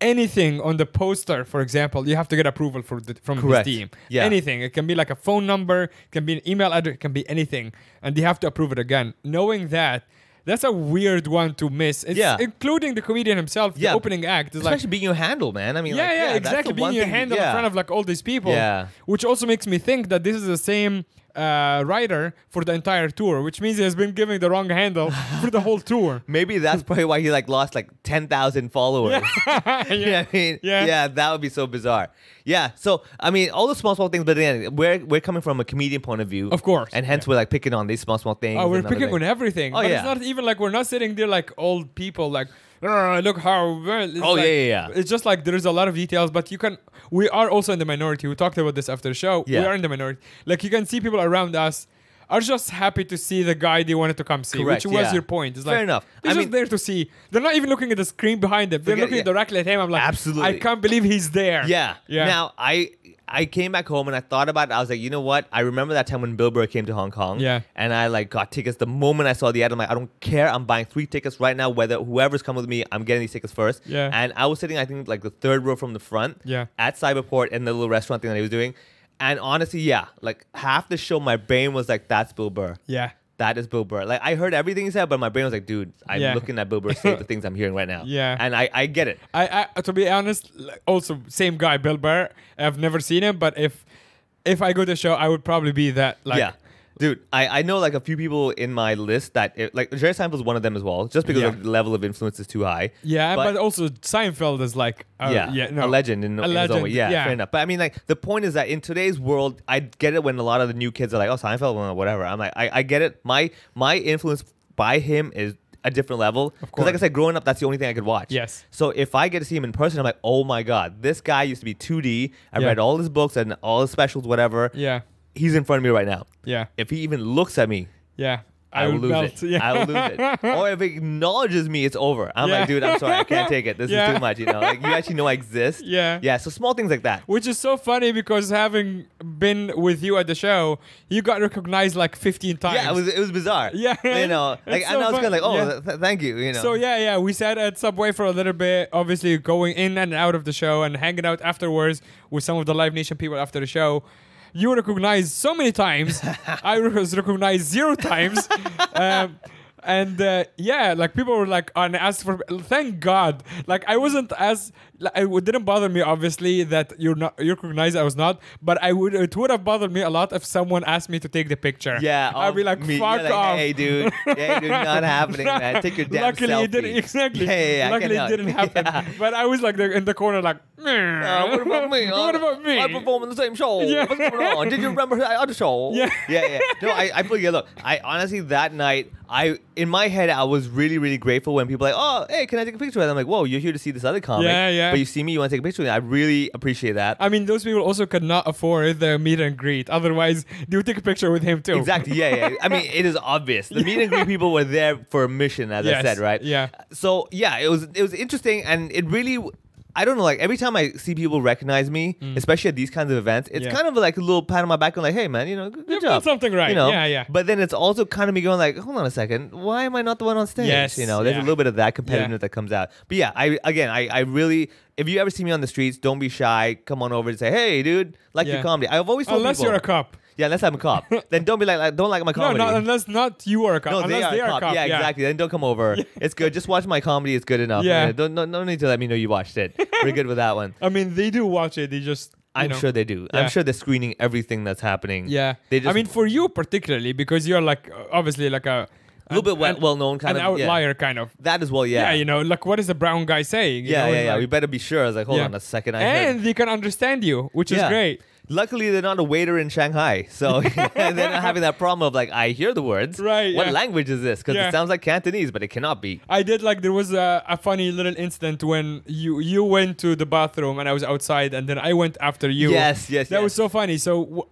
anything on the poster, for example, you have to get approval for the, from Correct. his team. Yeah. Anything. It can be like a phone number, it can be an email address, it can be anything, and they have to approve it again. Knowing that. That's a weird one to miss. It's Yeah. including the comedian himself. Yeah. The opening act is like being your handle, man. I mean, yeah, like, yeah, that's the exactly. Being your handle yeah. in front of like all these people. Yeah. Which also makes me think that this is the same uh, writer for the entire tour, which means he has been giving the wrong handle for the whole tour. Maybe that's probably why he like lost like ten thousand followers. yeah. yeah, I mean, Yeah. yeah. that would be so bizarre. Yeah, so I mean, all the small, small things, but again, we're we're coming from a comedian point of view, Of course, and hence yeah. we're like picking on these small, small things. Oh, we're picking on everything. Oh, but yeah. it's not even like we're not sitting there like old people like "Ugh, look how well it's Oh, like- yeah, yeah, yeah. It's just like there's a lot of details, but you can we are also in the minority. We talked about this after the show. Yeah. We are in the minority. Like you can see people around us are just happy to see the guy they wanted to come see, Correct, which was yeah. your point. It's Fair like, enough. They're I just mean- there to see. They're not even looking at the screen behind them. They're looking yeah. directly at him. I'm like, Absolutely. I can't believe he's there. Yeah. Yeah. Now I I came back home and I thought about it. I was like, you know what? I remember that time when Bill Burr came to Hong Kong. Yeah. And I like got tickets the moment I saw the ad. I'm like, I don't care. I'm buying three tickets right now. Whether whoever's coming with me, I'm getting these tickets first. Yeah. And I was sitting, I think, like the third row from the front. Yeah. At Cyberport in the little restaurant thing that he was doing. And honestly, yeah, like half the show, my brain was like, that's Bill Burr. Yeah. That is Bill Burr. Like I heard everything he said, but my brain was like, dude, I'm Yeah. looking at Bill Burr say the things I'm hearing right now. Yeah. And I, I get it. I, I to be honest, like, also same guy, Bill Burr. I've never seen him, but if if I go to a show, I would probably be that. Like, yeah. Dude, I, I know like a few people in my list that it, like Jerry Seinfeld's one of them as well, just because Yeah. the level of influence is too high. yeah, but, But- also Seinfeld is like, uh, yeah, yeah, no, a legend in, a in his own legend. way. Yeah, yeah. fair enough. But I mean, like the point is that in today's world, I get it when a lot of the new kids are like, "Oh, Seinfeld, whatever." I'm like, I, I get it. My my influence by him is a different level. Because like I said, growing up, that's the only thing I could watch. Yes. So if I get to see him in person, I'm like, oh my god, this guy used to be 2D. I Yeah. read all his books and all his specials, whatever. Yeah, He's in front of me right now. yeah, If he even looks at me, yeah. I, will lose melt. it. Yeah. I will lose it. Or if it acknowledges me, it's over. I'm Yeah. like, dude, I'm sorry, I can't take it. This Yeah. is too much. You know, like you actually know I exist. Yeah. Yeah. So small things like that. Which is so funny because having been with you at the show, you got recognized like 15 times. Yeah, it was it was bizarre. Yeah. You know, like It's and I was kind of like, oh, yeah. th- thank you. You know. So yeah, yeah, we sat at Subway for a little bit, obviously going in and out of the show and hanging out afterwards with some of the Live Nation people after the show. You recognize so many times. I was recognized zero times. um, and uh, yeah, like people were like on asked for. Thank God, like I wasn't as. Like, it didn't bother me obviously that you're not you're recognized. I was not, but I would it would have bothered me a lot if someone asked me to take the picture. Yeah, I'd be like, me. Fuck like, off. Hey, dude. Hey, dude, not happening, man. Take your damn Luckily, selfie. it didn't exactly. Yeah, yeah, yeah, Luckily, it didn't happen. Yeah. But I was like the, in the corner, like, Uh, what about me? what about me? I perform in the same show. Yeah. What's going on? Did you remember that other show? Yeah. yeah, yeah. No, I, I feel yeah. Look, I honestly that night, I in my head, I was really, really grateful when people were like, oh, hey, can I take a picture? And I'm like, whoa, you're here to see this other comic. Yeah, yeah. But you see me, you want to take a picture with me. I really appreciate that. I mean, those people also could not afford the meet and greet. Otherwise, they would take a picture with him too. Exactly. Yeah, yeah. I mean, it is obvious. The meet and greet people were there for a mission, as I said, right? yeah. So yeah, it was it was interesting, and it really I don't know, like every time I see people recognize me, especially at these kinds of events, it's Mm. Yeah. kind of like a little pat on my back, going like, "Hey, man, you know, good, good You've job, something right. You know, Yeah, yeah. But then it's also kind of me going like, "Hold on a second, why am I not the one on stage?" Yes, you know, there's yeah. a little bit of that competitiveness Yeah. that comes out. But yeah, I again, I, I really, if you ever see me on the streets, don't be shy. Come on over and say, "Hey, dude, like your comedy." I've always told Unless people, you're a cop. Yeah, unless I'm a cop, then don't be like, like don't like my No, comedy. not unless not you are a cop. No, unless they are, a cop. Yeah, exactly. Then don't come over. It's good. Just watch my comedy. It's good enough. Yeah. Don't no, no need to let me know you watched it. We're good with that one. I mean, they do watch it. They just. I'm know. sure they do. Yeah. I'm sure they're screening everything that's happening. Yeah. They just I mean, for you particularly, because you're like uh, obviously like a. a little bit well, well known kind an of yeah. outlier, kind of. That as well. Yeah. Yeah. you know, like what is the brown guy saying? you yeah, know, yeah, yeah. like- we better be sure. I was like, hold Yeah. on a second. I and heard. they can understand you, which is great. Luckily, they're not a waiter in Shanghai, so they're not having that problem of like, I hear the words. Right, What yeah. language is this? Because Yeah. it sounds like Cantonese, but it cannot be. I did like there was a, a funny little incident when you you went to the bathroom and I was outside and then I went after you. Yes, yes, That yes. was so funny. So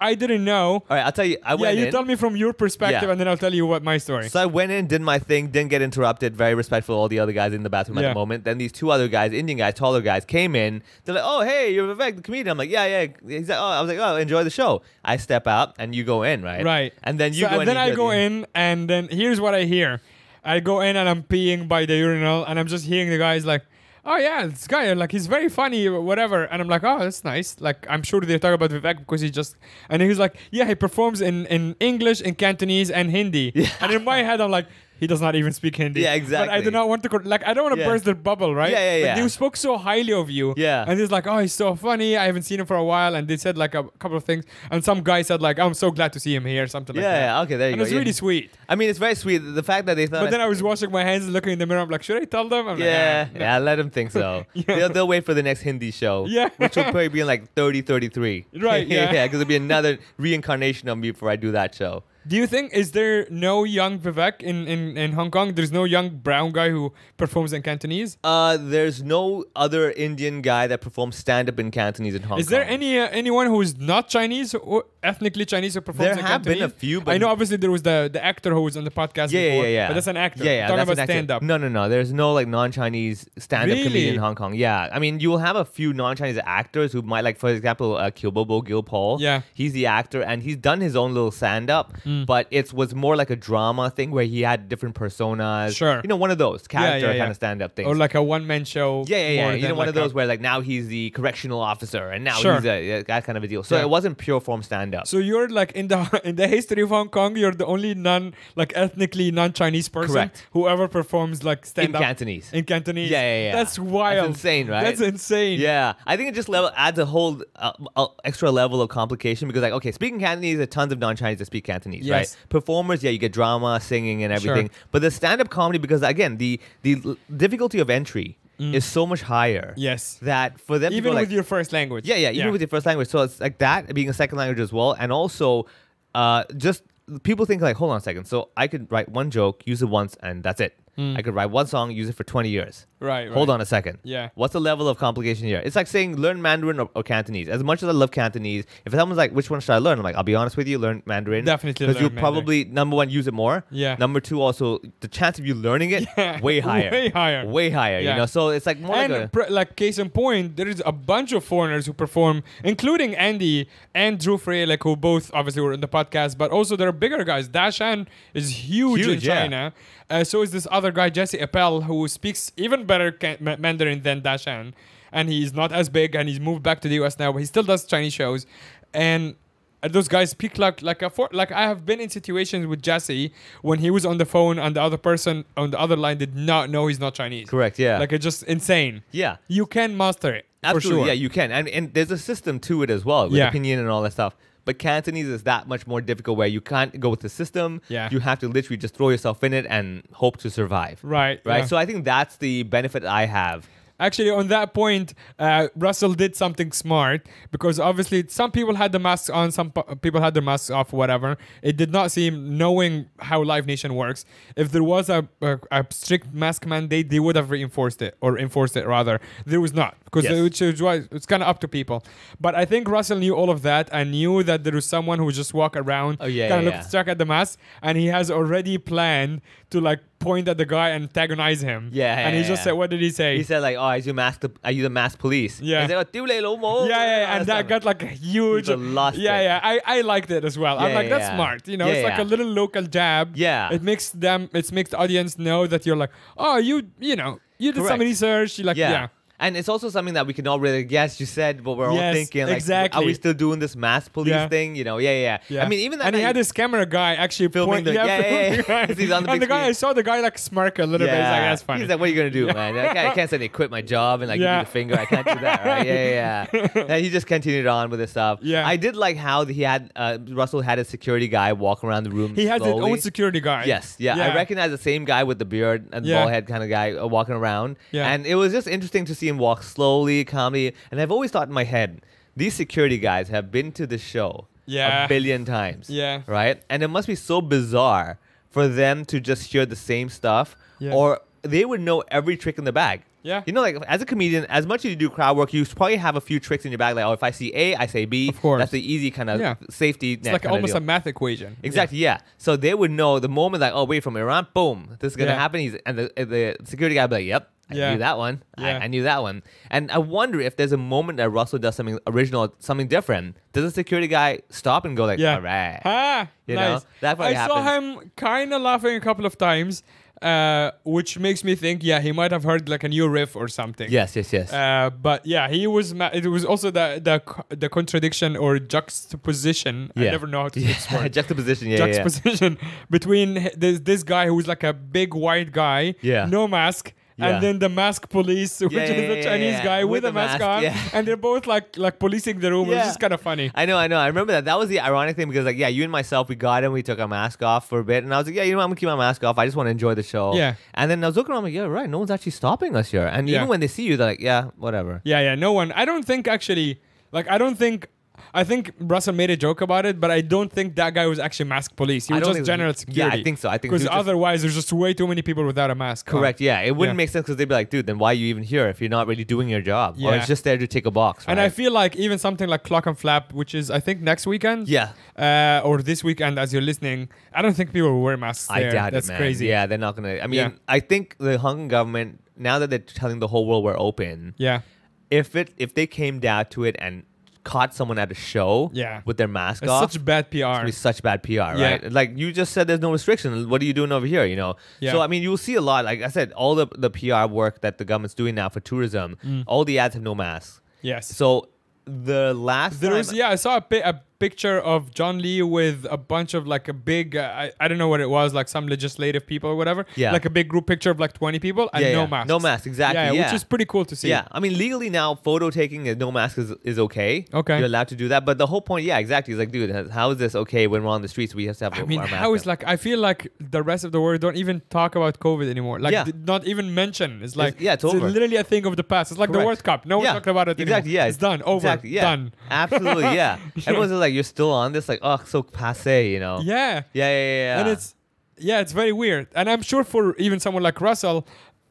I didn't know. All right, I'll tell you. I yeah, went you in. tell me from your perspective Yeah. and then I'll tell you what my story. So I went in, did my thing, didn't get interrupted. Very respectful of all the other guys in the bathroom at Yeah. the moment. Then these two other guys, Indian guys, taller guys, came in. They're like, "Oh, hey, you're Vivek, the comedian." I'm like, "Yeah, yeah." He's like, "Oh," I was like, "Oh, enjoy the show." I step out and you go in, right? Right. And then you So- go and in. then I go in and then here's what I hear. I go in and I'm peeing by the urinal and I'm just hearing the guys like, oh yeah, this guy like he's very funny, whatever. And I'm like, oh, that's nice. Like I'm sure they talk about Vivek because he just and he's like, yeah, he performs in in English, in Cantonese, and Hindi. Yeah. And in my head, I'm like. He does not even speak Hindi. Yeah, But I exactly. do not want to, like, I don't want to Yeah. burst their bubble, right? Yeah, yeah, But yeah. they spoke so highly of you. Yeah. And he's like, oh, he's so funny. I haven't seen him for a while. And they said, like, a couple of things. And some guy said, like, I'm so glad to see him here, something Yeah, like that. yeah, okay, there you and go. it's Yeah. really sweet. I mean, it's very sweet. The fact that they thought. But then I was washing my hands and looking in the mirror. I'm like, should I tell them? I'm Yeah, like, ah, yeah, let them think so. Yeah. they'll, they'll wait for the next Hindi show. Yeah. Which will probably be in like 30, 33. Right, yeah. yeah, because it'll be another reincarnation of me before I do that show. Do you think is there no young Vivek in, in, in Hong Kong? There's no young brown guy who performs in Cantonese. Uh, there's no other Indian guy that performs stand up in Cantonese in Hong Is Kong. Is there any uh, anyone who is not Chinese or ethnically Chinese who performs There in have been a few, but. I know obviously there was the the actor who was on the podcast Yeah, yeah, before, yeah, yeah. but that's an actor. Yeah, yeah. Talking about an stand up. No, no, no. There's no like non-Chinese stand-up comedian in Hong Kong. Yeah, I mean, you will have a few non-Chinese actors who might like, for example, uh, Kilbobo Gil Paul. Yeah. he's the actor, and he's done his own little stand-up, Mm. But it was more like a drama thing where he had different personas. Sure. you know, one of those character yeah, kind yeah. of stand-up things. Or like a one man show. yeah, yeah, yeah. You know, one like of those a- where like now he's the correctional officer, and now Sure. he's a, that kind of a deal. So it wasn't pure form stand-up. So you're like in the in the history of Hong Kong, you're the only non like ethnically non Chinese person Correct. who ever performs like stand up in Cantonese. in Cantonese. Yeah, yeah, yeah. That's wild. That's insane, right? That's insane. Yeah, I think it just level adds a whole uh, uh, extra level of complication because, like, okay, speaking Cantonese, there are tons of non-Chinese that speak Cantonese, Yes. right? Performers, yeah, you get drama, singing, and Sure. everything. But the stand-up comedy, because again, the the difficulty of entry is so much higher. Mm. Yes. That for them, Even with like, your first language. yeah, yeah, even with your first language, so it's like that being a second language as well, and also, uh, just people think like, hold on a second, so I could write one joke, use it once, and that's it. I could write one song, use it for twenty years. Hmm. Right, Hold right. on a second. Yeah. What's the level of complication here? It's like saying learn Mandarin or, or Cantonese. As much as I love Cantonese, if someone's like, which one should I learn? I'm like, I'll be honest with you, learn Mandarin. Definitely Because you'll Mandarin. probably, number one, use it more. Yeah. Number two, also, the chance of you learning it, Yeah. way higher. Way higher. Way higher, Yeah. you know? So it's like more and like a. pr- like case in point, there is a bunch of foreigners who perform, including Andy and Drew Frey, like who both obviously were in the podcast, but also there are bigger guys. Dashan is huge, in Huge, yeah. China. Uh, so is this other guy, Jesse Appel, who speaks even better can- Ma- Mandarin than Dashan. And he's not as big, and he's moved back to the US now, but he still does Chinese shows. And uh, those guys speak like like a for, like I have been in situations with Jesse when he was on the phone and the other person on the other line did not know he's not Chinese. Correct, yeah. Like it's just insane. yeah. You can master it Absolutely, sure. yeah, you can, and and there's a system to it as well with Yeah. pinyin and all that stuff. But Cantonese is that much more difficult, where you can't go with the system. Yeah. you have to literally just throw yourself in it and hope to survive. Right, right. yeah. So I think that's the benefit I have. Actually, on that point, uh, Russell did something smart because obviously some people had the masks on, some p- people had their masks off, whatever. It did not seem, knowing how Live Nation works, if there was a, a, a strict mask mandate, they would have reinforced it or enforced it rather. There was not because Yes. is it's kind of up to people. But I think Russell knew all of that and knew that there was someone who would just walk around, Oh, yeah, kind of yeah, looked yeah. stuck at the mask, and he has already planned to like point at the guy and antagonize him. Yeah, yeah And he yeah, just yeah. said, what did he say? He said like, oh, are you mask the are you the mask police? Yeah. And he's like, oh. Yeah, yeah, and that got like a huge. A yeah, yeah. I, I liked it as well. I'm like, that's smart. You know, it's like a little local jab. Yeah. It makes them. It makes the audience know that you're like, oh, you you know, you did Correct. some research. You like, yeah yeah. And it's also something that we can all really guess. You said what we're all thinking. Like, Are we still doing this mass police Yeah. thing? You know, yeah, yeah, Yeah. I mean, even that and he had this camera guy actually Filming point, the- yeah, yeah, yeah. the guy. He's on the and big the guy, I saw the guy like smirk a little bit. He's like, that's funny. He's like, what are you gonna do, man? I can't, I can't suddenly quit my job and like give Yeah. you the finger. I can't do that, right? Yeah, yeah, yeah. and he just continued on with his stuff. Yeah. I did like how he had uh, Russell had a security guy walk around the room. he has his own security guy. Yes, yeah, I recognize the same guy with the beard and Yeah. bald head kind of guy uh, walking around. Yeah. and it was just interesting to see him walk slowly, calmly. And I've always thought in my head, these security guys have been to the show Yeah. a billion times. Yeah. right. And it must be so bizarre for them to just hear the same stuff, Yeah. or they would know every trick in the bag. Yeah. You know, like as a comedian, as much as you do crowd work, you probably have a few tricks in your bag. Like, oh, if I see A, I say B. Of course. That's the easy kind of Yeah. safety. It's like almost a math equation. Exactly. Yeah. So they would know the moment, like, oh, wait, from Iran, boom, this is gonna Yeah. happen. He's and the the security guy would be like, yep, I Yeah. knew that one. Yeah. I, I knew that one. And I wonder if there's a moment that Russell does something original, something different. Does the security guy stop and go like, Yeah. all right? Ah, You know, that probably I saw him kind of laughing a couple of times, uh, which makes me think, yeah, he might have heard like a new riff or something. Yes, yes, yes. Uh, but yeah, he was. Ma- it was also the the the contradiction or juxtaposition. I Yeah. never know how to say yeah. word. Juxtaposition. Yeah, yeah, yeah. juxtaposition between this this guy who's like a big white guy, Yeah. no mask. Yeah. And then the mask police, which Yeah, is the Chinese guy with, With a mask, mask, on, and they're both like like policing the room. Yeah. just kind of funny. I know, I know. I remember that. That was the ironic thing because, like, yeah, you and myself, we got him. We took our mask off for a bit, and I was like, yeah, you know, what? I'm gonna keep my mask off. I just want to enjoy the show. Yeah. And then I was looking around, like, yeah, right. No one's actually stopping us here. And even when they see you, they're like, yeah, whatever. Yeah, yeah. No one. I don't think actually. Like, I don't think. I think Russell made a joke about it, but I don't think that guy was actually mask police. He was just general yeah, security. I think so. I think because otherwise, there's just way too many people without a mask. on. Correct. Yeah. It wouldn't Yeah. make sense because they'd be like, dude, then why are you even here if you're not really doing your job? Yeah. Or Yeah. it's just there to take a box. And I feel like even something like Clockenflap, which is I think next weekend, Yeah. uh, or this weekend as you're listening, I don't think people will wear masks. I there. doubt That's it, man. crazy. Yeah, they're not gonna. I mean, Yeah. I think the Hong Kong government now that they're telling the whole world we're open, Yeah. if it if they came down to it and caught someone at a show, Yeah. with their mask It's off, such bad PR. It's gonna be such bad PR, Yeah. right? Like you just said, there's no restriction. What are you doing over here? You know. Yeah. So I mean, you'll see a lot. Like I said, all the the PR work that the government's doing now for tourism, Mm. all the ads have no masks. yes. So the last There's time, yeah, I saw a, a picture of John Lee with a bunch of like a big uh, I, I don't know what it was like some legislative people or whatever Yeah. like a big group picture of like 20 people and Yeah, no yeah. masks No masks, exactly, yeah, yeah. which is pretty cool to see Yeah, I mean, legally now, photo taking no mask is, is okay. Okay. You're allowed to do that. But the whole point, yeah, exactly. It's like, dude, how is this okay when we're on the streets? We have to have I mean, mask how is like I feel like the rest of the world don't even talk about COVID anymore. Like, Yeah. not even mention. It's like yeah, it's over. literally a thing of the past. It's like the Correct. World Cup. No one's talking about it Exactly. anymore. Yeah, it's done. Over. Exactly. Yeah. Done. Absolutely. Yeah. Everyone's just like, you're still on this. Like, oh, so passe. You know. Yeah. Yeah. Yeah. Yeah. yeah. And it's yeah, it's very weird. And I'm sure for even someone like Russell,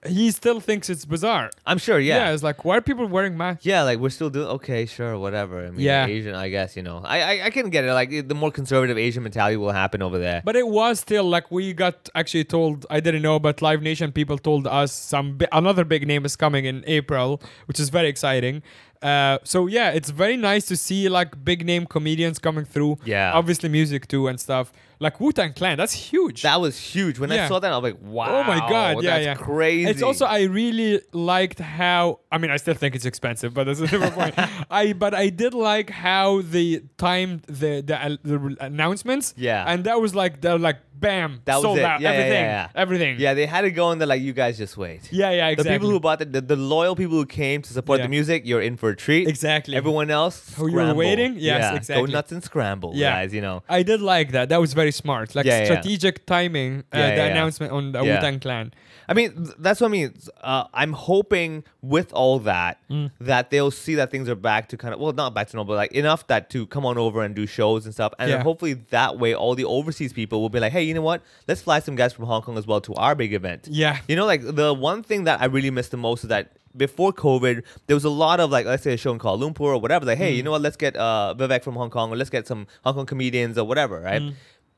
he still thinks it's bizarre. I'm sure. Yeah. Yeah. It's like why are people wearing masks? Yeah, like we're still doing okay, sure, whatever. I mean, Yeah. Asian, I guess you know. I, I I can get it. Like the more conservative Asian mentality will happen over there. But it was still like we got actually told. I didn't know, but Live Nation people told us some another big name is coming in April, which is very exciting. Uh, so yeah, it's very nice to see like big name comedians coming through. Yeah. obviously music too and stuff. Like Wu Tang Clan, that's huge. that was huge. When I saw that, I was like, wow. Oh my god! Yeah, that's yeah, crazy. It's also I really liked how I mean I still think it's expensive, but that's a different point. I but I did like how they timed the the, uh, the announcements. Yeah. and that was like they're like bam, That was sold it. out Yeah, yeah, everything, yeah, yeah. everything. Yeah, they had to go in there like you guys just wait. yeah, yeah, exactly. The people who bought the, the the loyal people who came to support Yeah. the music, you're in for a treat. Exactly. Everyone else, Who you were scramble. waiting? Yes, yeah. exactly. Go nuts and scramble, Yeah. guys. You know. I did like that. That was very smart. Like Yeah, yeah, yeah. strategic timing. Uh, Yeah, the announcement on the. Wu Tang Clan. I mean, that's what I mean. Uh, I'm hoping with all that Mm. that they'll see that things are back to kind of well, not back to normal, but like enough that to come on over and do shows and stuff, and then hopefully that way all the overseas people will be like, hey, you know what? Let's fly some guys from Hong Kong as well to our big event. Yeah. You know, like the one thing that I really miss the most is that before COVID, there was a lot of like, let's say a show in Kuala Lumpur or whatever. Like, hey, Mm. you know what? Let's get uh, Vivek from Hong Kong, or let's get some Hong Kong comedians or whatever, right? Mm.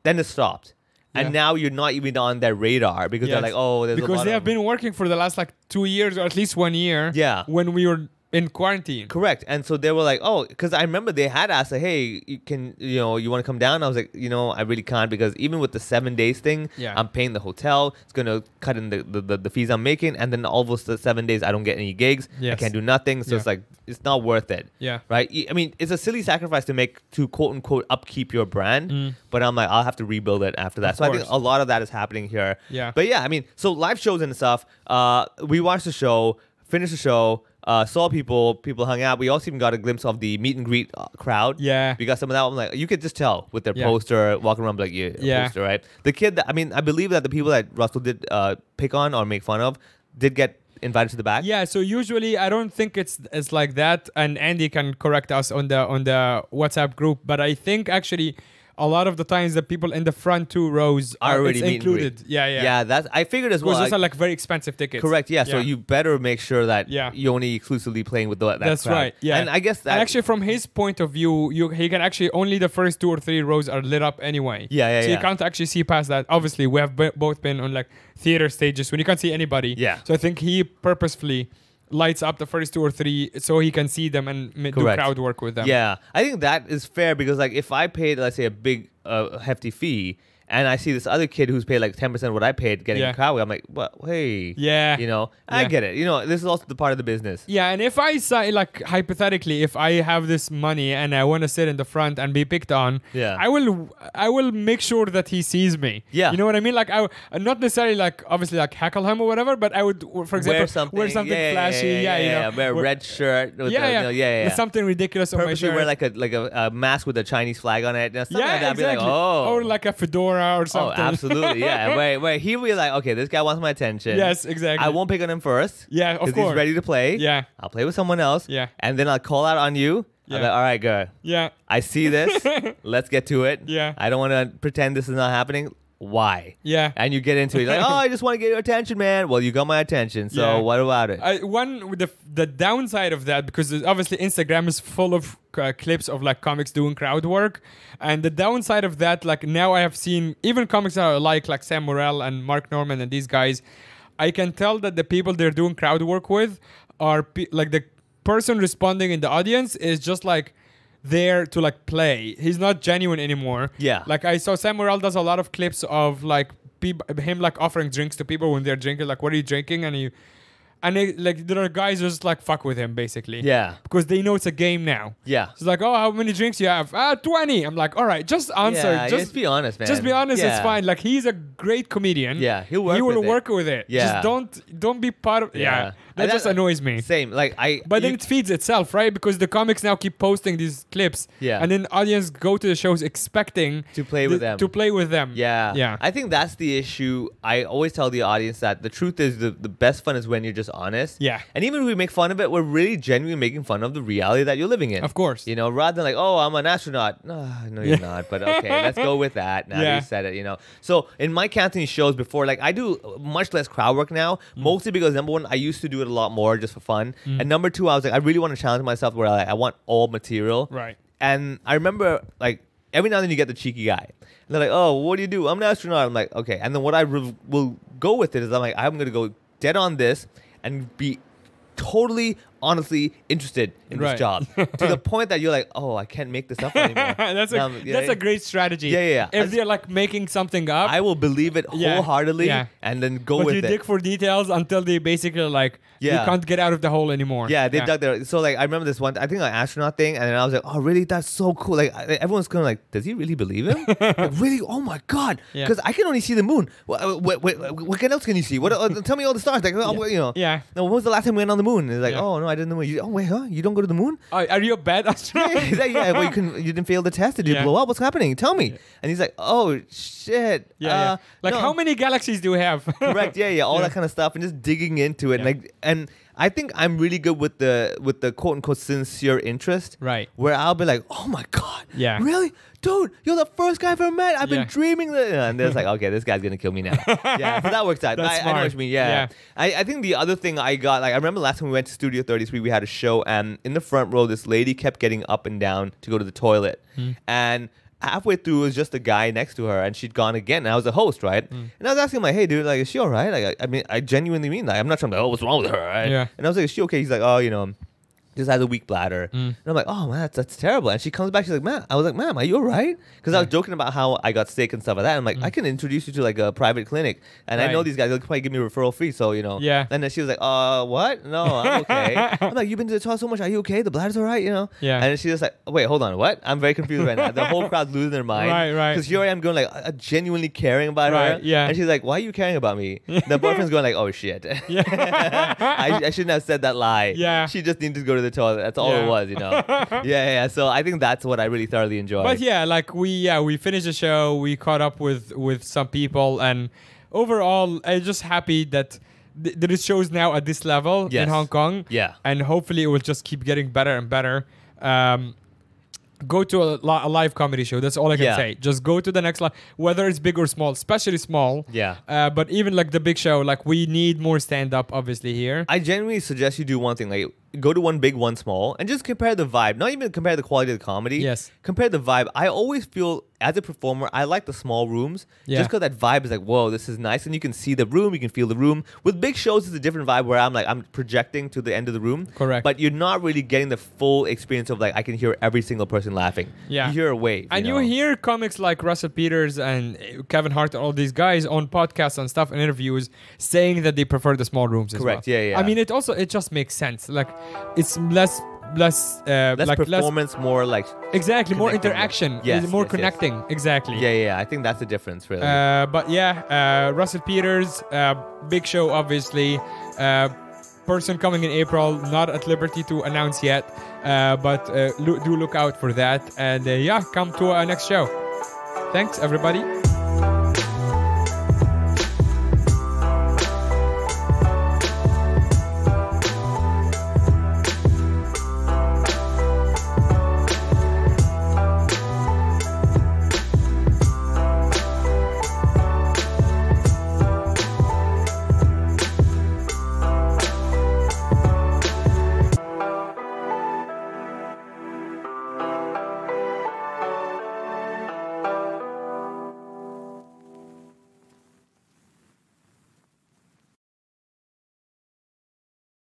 Then it stopped. and now you're not even on their radar because they're like, oh, there's a because they of have been working for the last like two years or at least one year. Yeah. When we were in quarantine. Correct. And so they were like, oh, because I remember they had asked, like, hey, you can, you know, you want to come down? I was like, you know, I really can't because even with the seven days thing, Yeah. I'm paying the hotel. It's going to cut in the, the, the, fees I'm making. And then all those seven days, I don't get any gigs. I can't do nothing. So Yeah. it's like, it's not worth it. Yeah. Right. I mean, it's a silly sacrifice to make to quote unquote upkeep your brand. But I'm like, I'll have to rebuild it after that. Mm. Of so I think a lot of that is happening here. Yeah. But yeah, I mean, so live shows and stuff. Uh, we watched the show, finished the show, uh, saw people, people hung out. We also even got a glimpse of the meet and greet uh, crowd. Yeah. We got some of that. I'm like, you could just tell with their Yeah. poster, walking around like, yeah, Yeah. poster, right? The kid that I mean, I believe that the people that Russell did uh, pick on or make fun of did get invited to the back. Yeah, so usually I don't think it's it's like that, and Andy can correct us on the on the WhatsApp group. But I think actually a lot of the times the people in the front two rows Are already it's meet and greet. included. Yeah, yeah. Yeah, that's I figured as Because well. those are like very expensive tickets. Correct. Yeah, So you better make sure that Yeah. you're only exclusively playing with the, that That's crowd. right. Yeah, And I guess that and actually from his point of view, you he can actually only the first two or three rows are lit up anyway. Yeah, yeah, So yeah. you can't actually see past that. Obviously, we have b- both been on like theater stages when you can't see anybody. Yeah. So I think he purposefully lights up the first two or three so he can see them and ma- do crowd work with them. Yeah, I think that is fair because like if I paid let's say a big uh, hefty fee and I see this other kid who's paid like ten percent what I paid getting Yeah. a crowd, I'm like, what? Hey, Yeah. you know, I get it. You know, this is also the part of the business. Yeah, and if I say like hypothetically, if I have this money and I want to sit in the front and be picked on, Yeah. I will I will make sure that he sees me. Yeah. you know what I mean. Like I not necessarily like obviously like heckle him or whatever, but I would for example wear something, wear something yeah, yeah, flashy. yeah, yeah, you yeah, know, wear a red shirt. With Yeah, yeah, know, yeah, yeah, yeah. something ridiculous on my shirt. wear like a like a, a mask with a Chinese flag on it. You know, yeah, like exactly. Be like, oh, Or like a fedora or oh, absolutely, yeah. wait, wait. he will be like, okay, this guy wants my attention. Yes, exactly. I won't pick on him first. Yeah, of course. He's ready to play. Yeah. I'll play with someone else. Yeah. And then I'll call out on you. Yeah. Like, all right, girl. yeah, I see this. Let's get to it. Yeah. I don't want to pretend this is not happening. Why? yeah. And you get into it. You're like, oh, I just want to get your attention, man. Well, you got my attention. So Yeah. what about it? I, one the the downside of that because obviously Instagram is full of uh, clips of like comics doing crowd work, and the downside of that, like now I have seen even comics I like like Sam Morril and Mark Normand and these guys, I can tell that the people they're doing crowd work with are pe- like the person responding in the audience is just like there to like play. He's not genuine anymore. Yeah. Like I saw Sam Morril does a lot of clips of like people him like offering drinks to people when they're drinking. Like, what are you drinking? And you and they, like there are guys just like fuck with him basically. yeah. Because they know it's a game now. Yeah. It's like, oh, how many drinks you have? Ah, 20. I'm like, all right, just answer. yeah, just be honest, man. just be honest, it's fine. Like he's a great comedian. Yeah, he'll work He will with it. with it. Yeah. Just don't don't be part of. Yeah. That just annoys me. Same. Like I. But then it feeds itself, right? Because the comics now keep posting these clips. Yeah. And then audience go to the shows expecting To play with the- them. To play with them. Yeah. Yeah. I think that's the issue. I always tell the audience that the truth is the, the best fun is when you're just honest. Yeah. And even if we make fun of it, we're really genuinely making fun of the reality that you're living in. Of course. You know, rather than like, oh, I'm an astronaut. No, no, you're not. But okay, let's go with that. Now Yeah. you said it, you know. So in my Cantonese shows before, like I do much less crowd work now, Mm. mostly because number one, I used to do it a lot more just for fun. Mm. And number two, I was like, I really want to challenge myself where I, I want all material. Right. And I remember like every now and then you get the cheeky guy. And they're like, oh, what do you do? I'm an astronaut. I'm like, okay. And then what I re- will go with it is I'm like, I'm going to go dead on this and be totally honestly interested in Right. this job to the point that you're like, oh, I can't make this up anymore. that's a Now I'm- that's a great strategy. Yeah, yeah, yeah. If they're like making something up, I will believe it wholeheartedly yeah. and then go but with it. But you dig for details until they basically like Yeah. you can't get out of the hole anymore. Yeah, they dug their. So like, I remember this one. I think an astronaut thing, and then I was like, "Oh, really? That's so cool!" Like, everyone's kind of like, "Does he really believe him? like, really? Oh my god!" Yeah. Because I can only see the moon. What, what, what, what else can you see? What? Uh, tell me all the stars. Like, oh, you know. Yeah. When was the last time we went on the moon? It's like, Yeah. oh no, I didn't know. You, oh wait, huh? You don't go to the moon? Oh, are you a bad astronaut? yeah, like, yeah. Well, you can. You didn't fail the test. Did you Yeah. blow up? What's happening? Tell me. And he's like, oh shit. Yeah, uh, yeah. Like no." how many galaxies do we have? correct yeah yeah all that kind of stuff and just digging into it Yeah. like and i think i'm really good with the with the quote unquote sincere interest Right. where i'll be like oh my god Yeah. really dude you're the first guy i've ever met i've Yeah. been dreaming that and there's like okay this guy's gonna kill me now yeah so that works out That's I, I know what you mean yeah, Yeah. I, I think the other thing i got like i remember last time we went to studio 33 we had a show and in the front row this lady kept getting up and down to go to the toilet Hmm. and halfway through, it was just a guy next to her, and she'd gone again. And I was a host, right? Mm. And I was asking him, like, "Hey, dude, like, is she all right?" Like, I, I mean, I genuinely mean that. I'm not trying to, like, oh, what's wrong with her? Right? Yeah. And I was like, "Is she okay?" He's like, "Oh, you know." Just has a weak bladder, Mm. and I'm like, "Oh man, that's, that's terrible." And she comes back, she's like, "Man," I was like, "Ma'am, are you all right?" Because I was joking about how I got sick and stuff like that. I'm like, "I can introduce you to like a private clinic, and I know Mm. These guys. They'll probably give me a referral fee." So you know, Yeah. And then she was like, "Uh, what? No, I'm okay." I'm like, "You've been to the toilet so much. Are you okay? The bladder's all right, you know?" Yeah. And she's just like, "Wait, hold on, what?" I'm very confused right now. The whole crowd's losing their mind, Right, right. Because here I am going like, uh, genuinely caring about her, Right, yeah. And she's like, "Why are you caring about me?" the boyfriend's going like, "Oh shit." Yeah. I, I shouldn't have said that lie. Yeah. She just needed to go to the toilet. That's all Yeah. it was, you know. yeah, yeah. So I think that's what I really thoroughly enjoyed. But yeah, like we yeah we finished the show. We caught up with with some people, and overall, I'm just happy that th- that it shows now at this level Yes. in Hong Kong. Yeah. and hopefully it will just keep getting better and better. Um, go to a, a live comedy show. That's all I can Yeah. say. Just go to the next live, whether it's big or small, especially small. Yeah. Uh, but even like the big show, like we need more stand up, obviously here. I genuinely suggest you do one thing, like go to one big, one small, and just compare the vibe. Not even compare the quality of the comedy. Yes. Compare the vibe. I always feel as a performer, I like the small rooms. Yeah. Just because that vibe is like, whoa, this is nice, and you can see the room, you can feel the room. With big shows, it's a different vibe where I'm like, I'm projecting to the end of the room. Correct. But you're not really getting the full experience of like I can hear every single person laughing. Yeah. You hear a wave. And you, know? hear comics like Russell Peters and uh, Kevin Hart and all these guys on podcasts and stuff and interviews saying that they prefer the small rooms as Correct, well. yeah, yeah. I mean, it also it just makes sense. Like it's less less uh, less like performance, more like exactly more interaction. Yes, more yes, yes. connecting. Exactly. yeah, yeah. I think that's the difference, really. Uh, but yeah, uh, Russell Peters, uh, big show, obviously. Uh, person coming in April, not at liberty to announce yet, uh, but uh, lo- do look out for that. And uh, yeah, come to our next show. Thanks, everybody.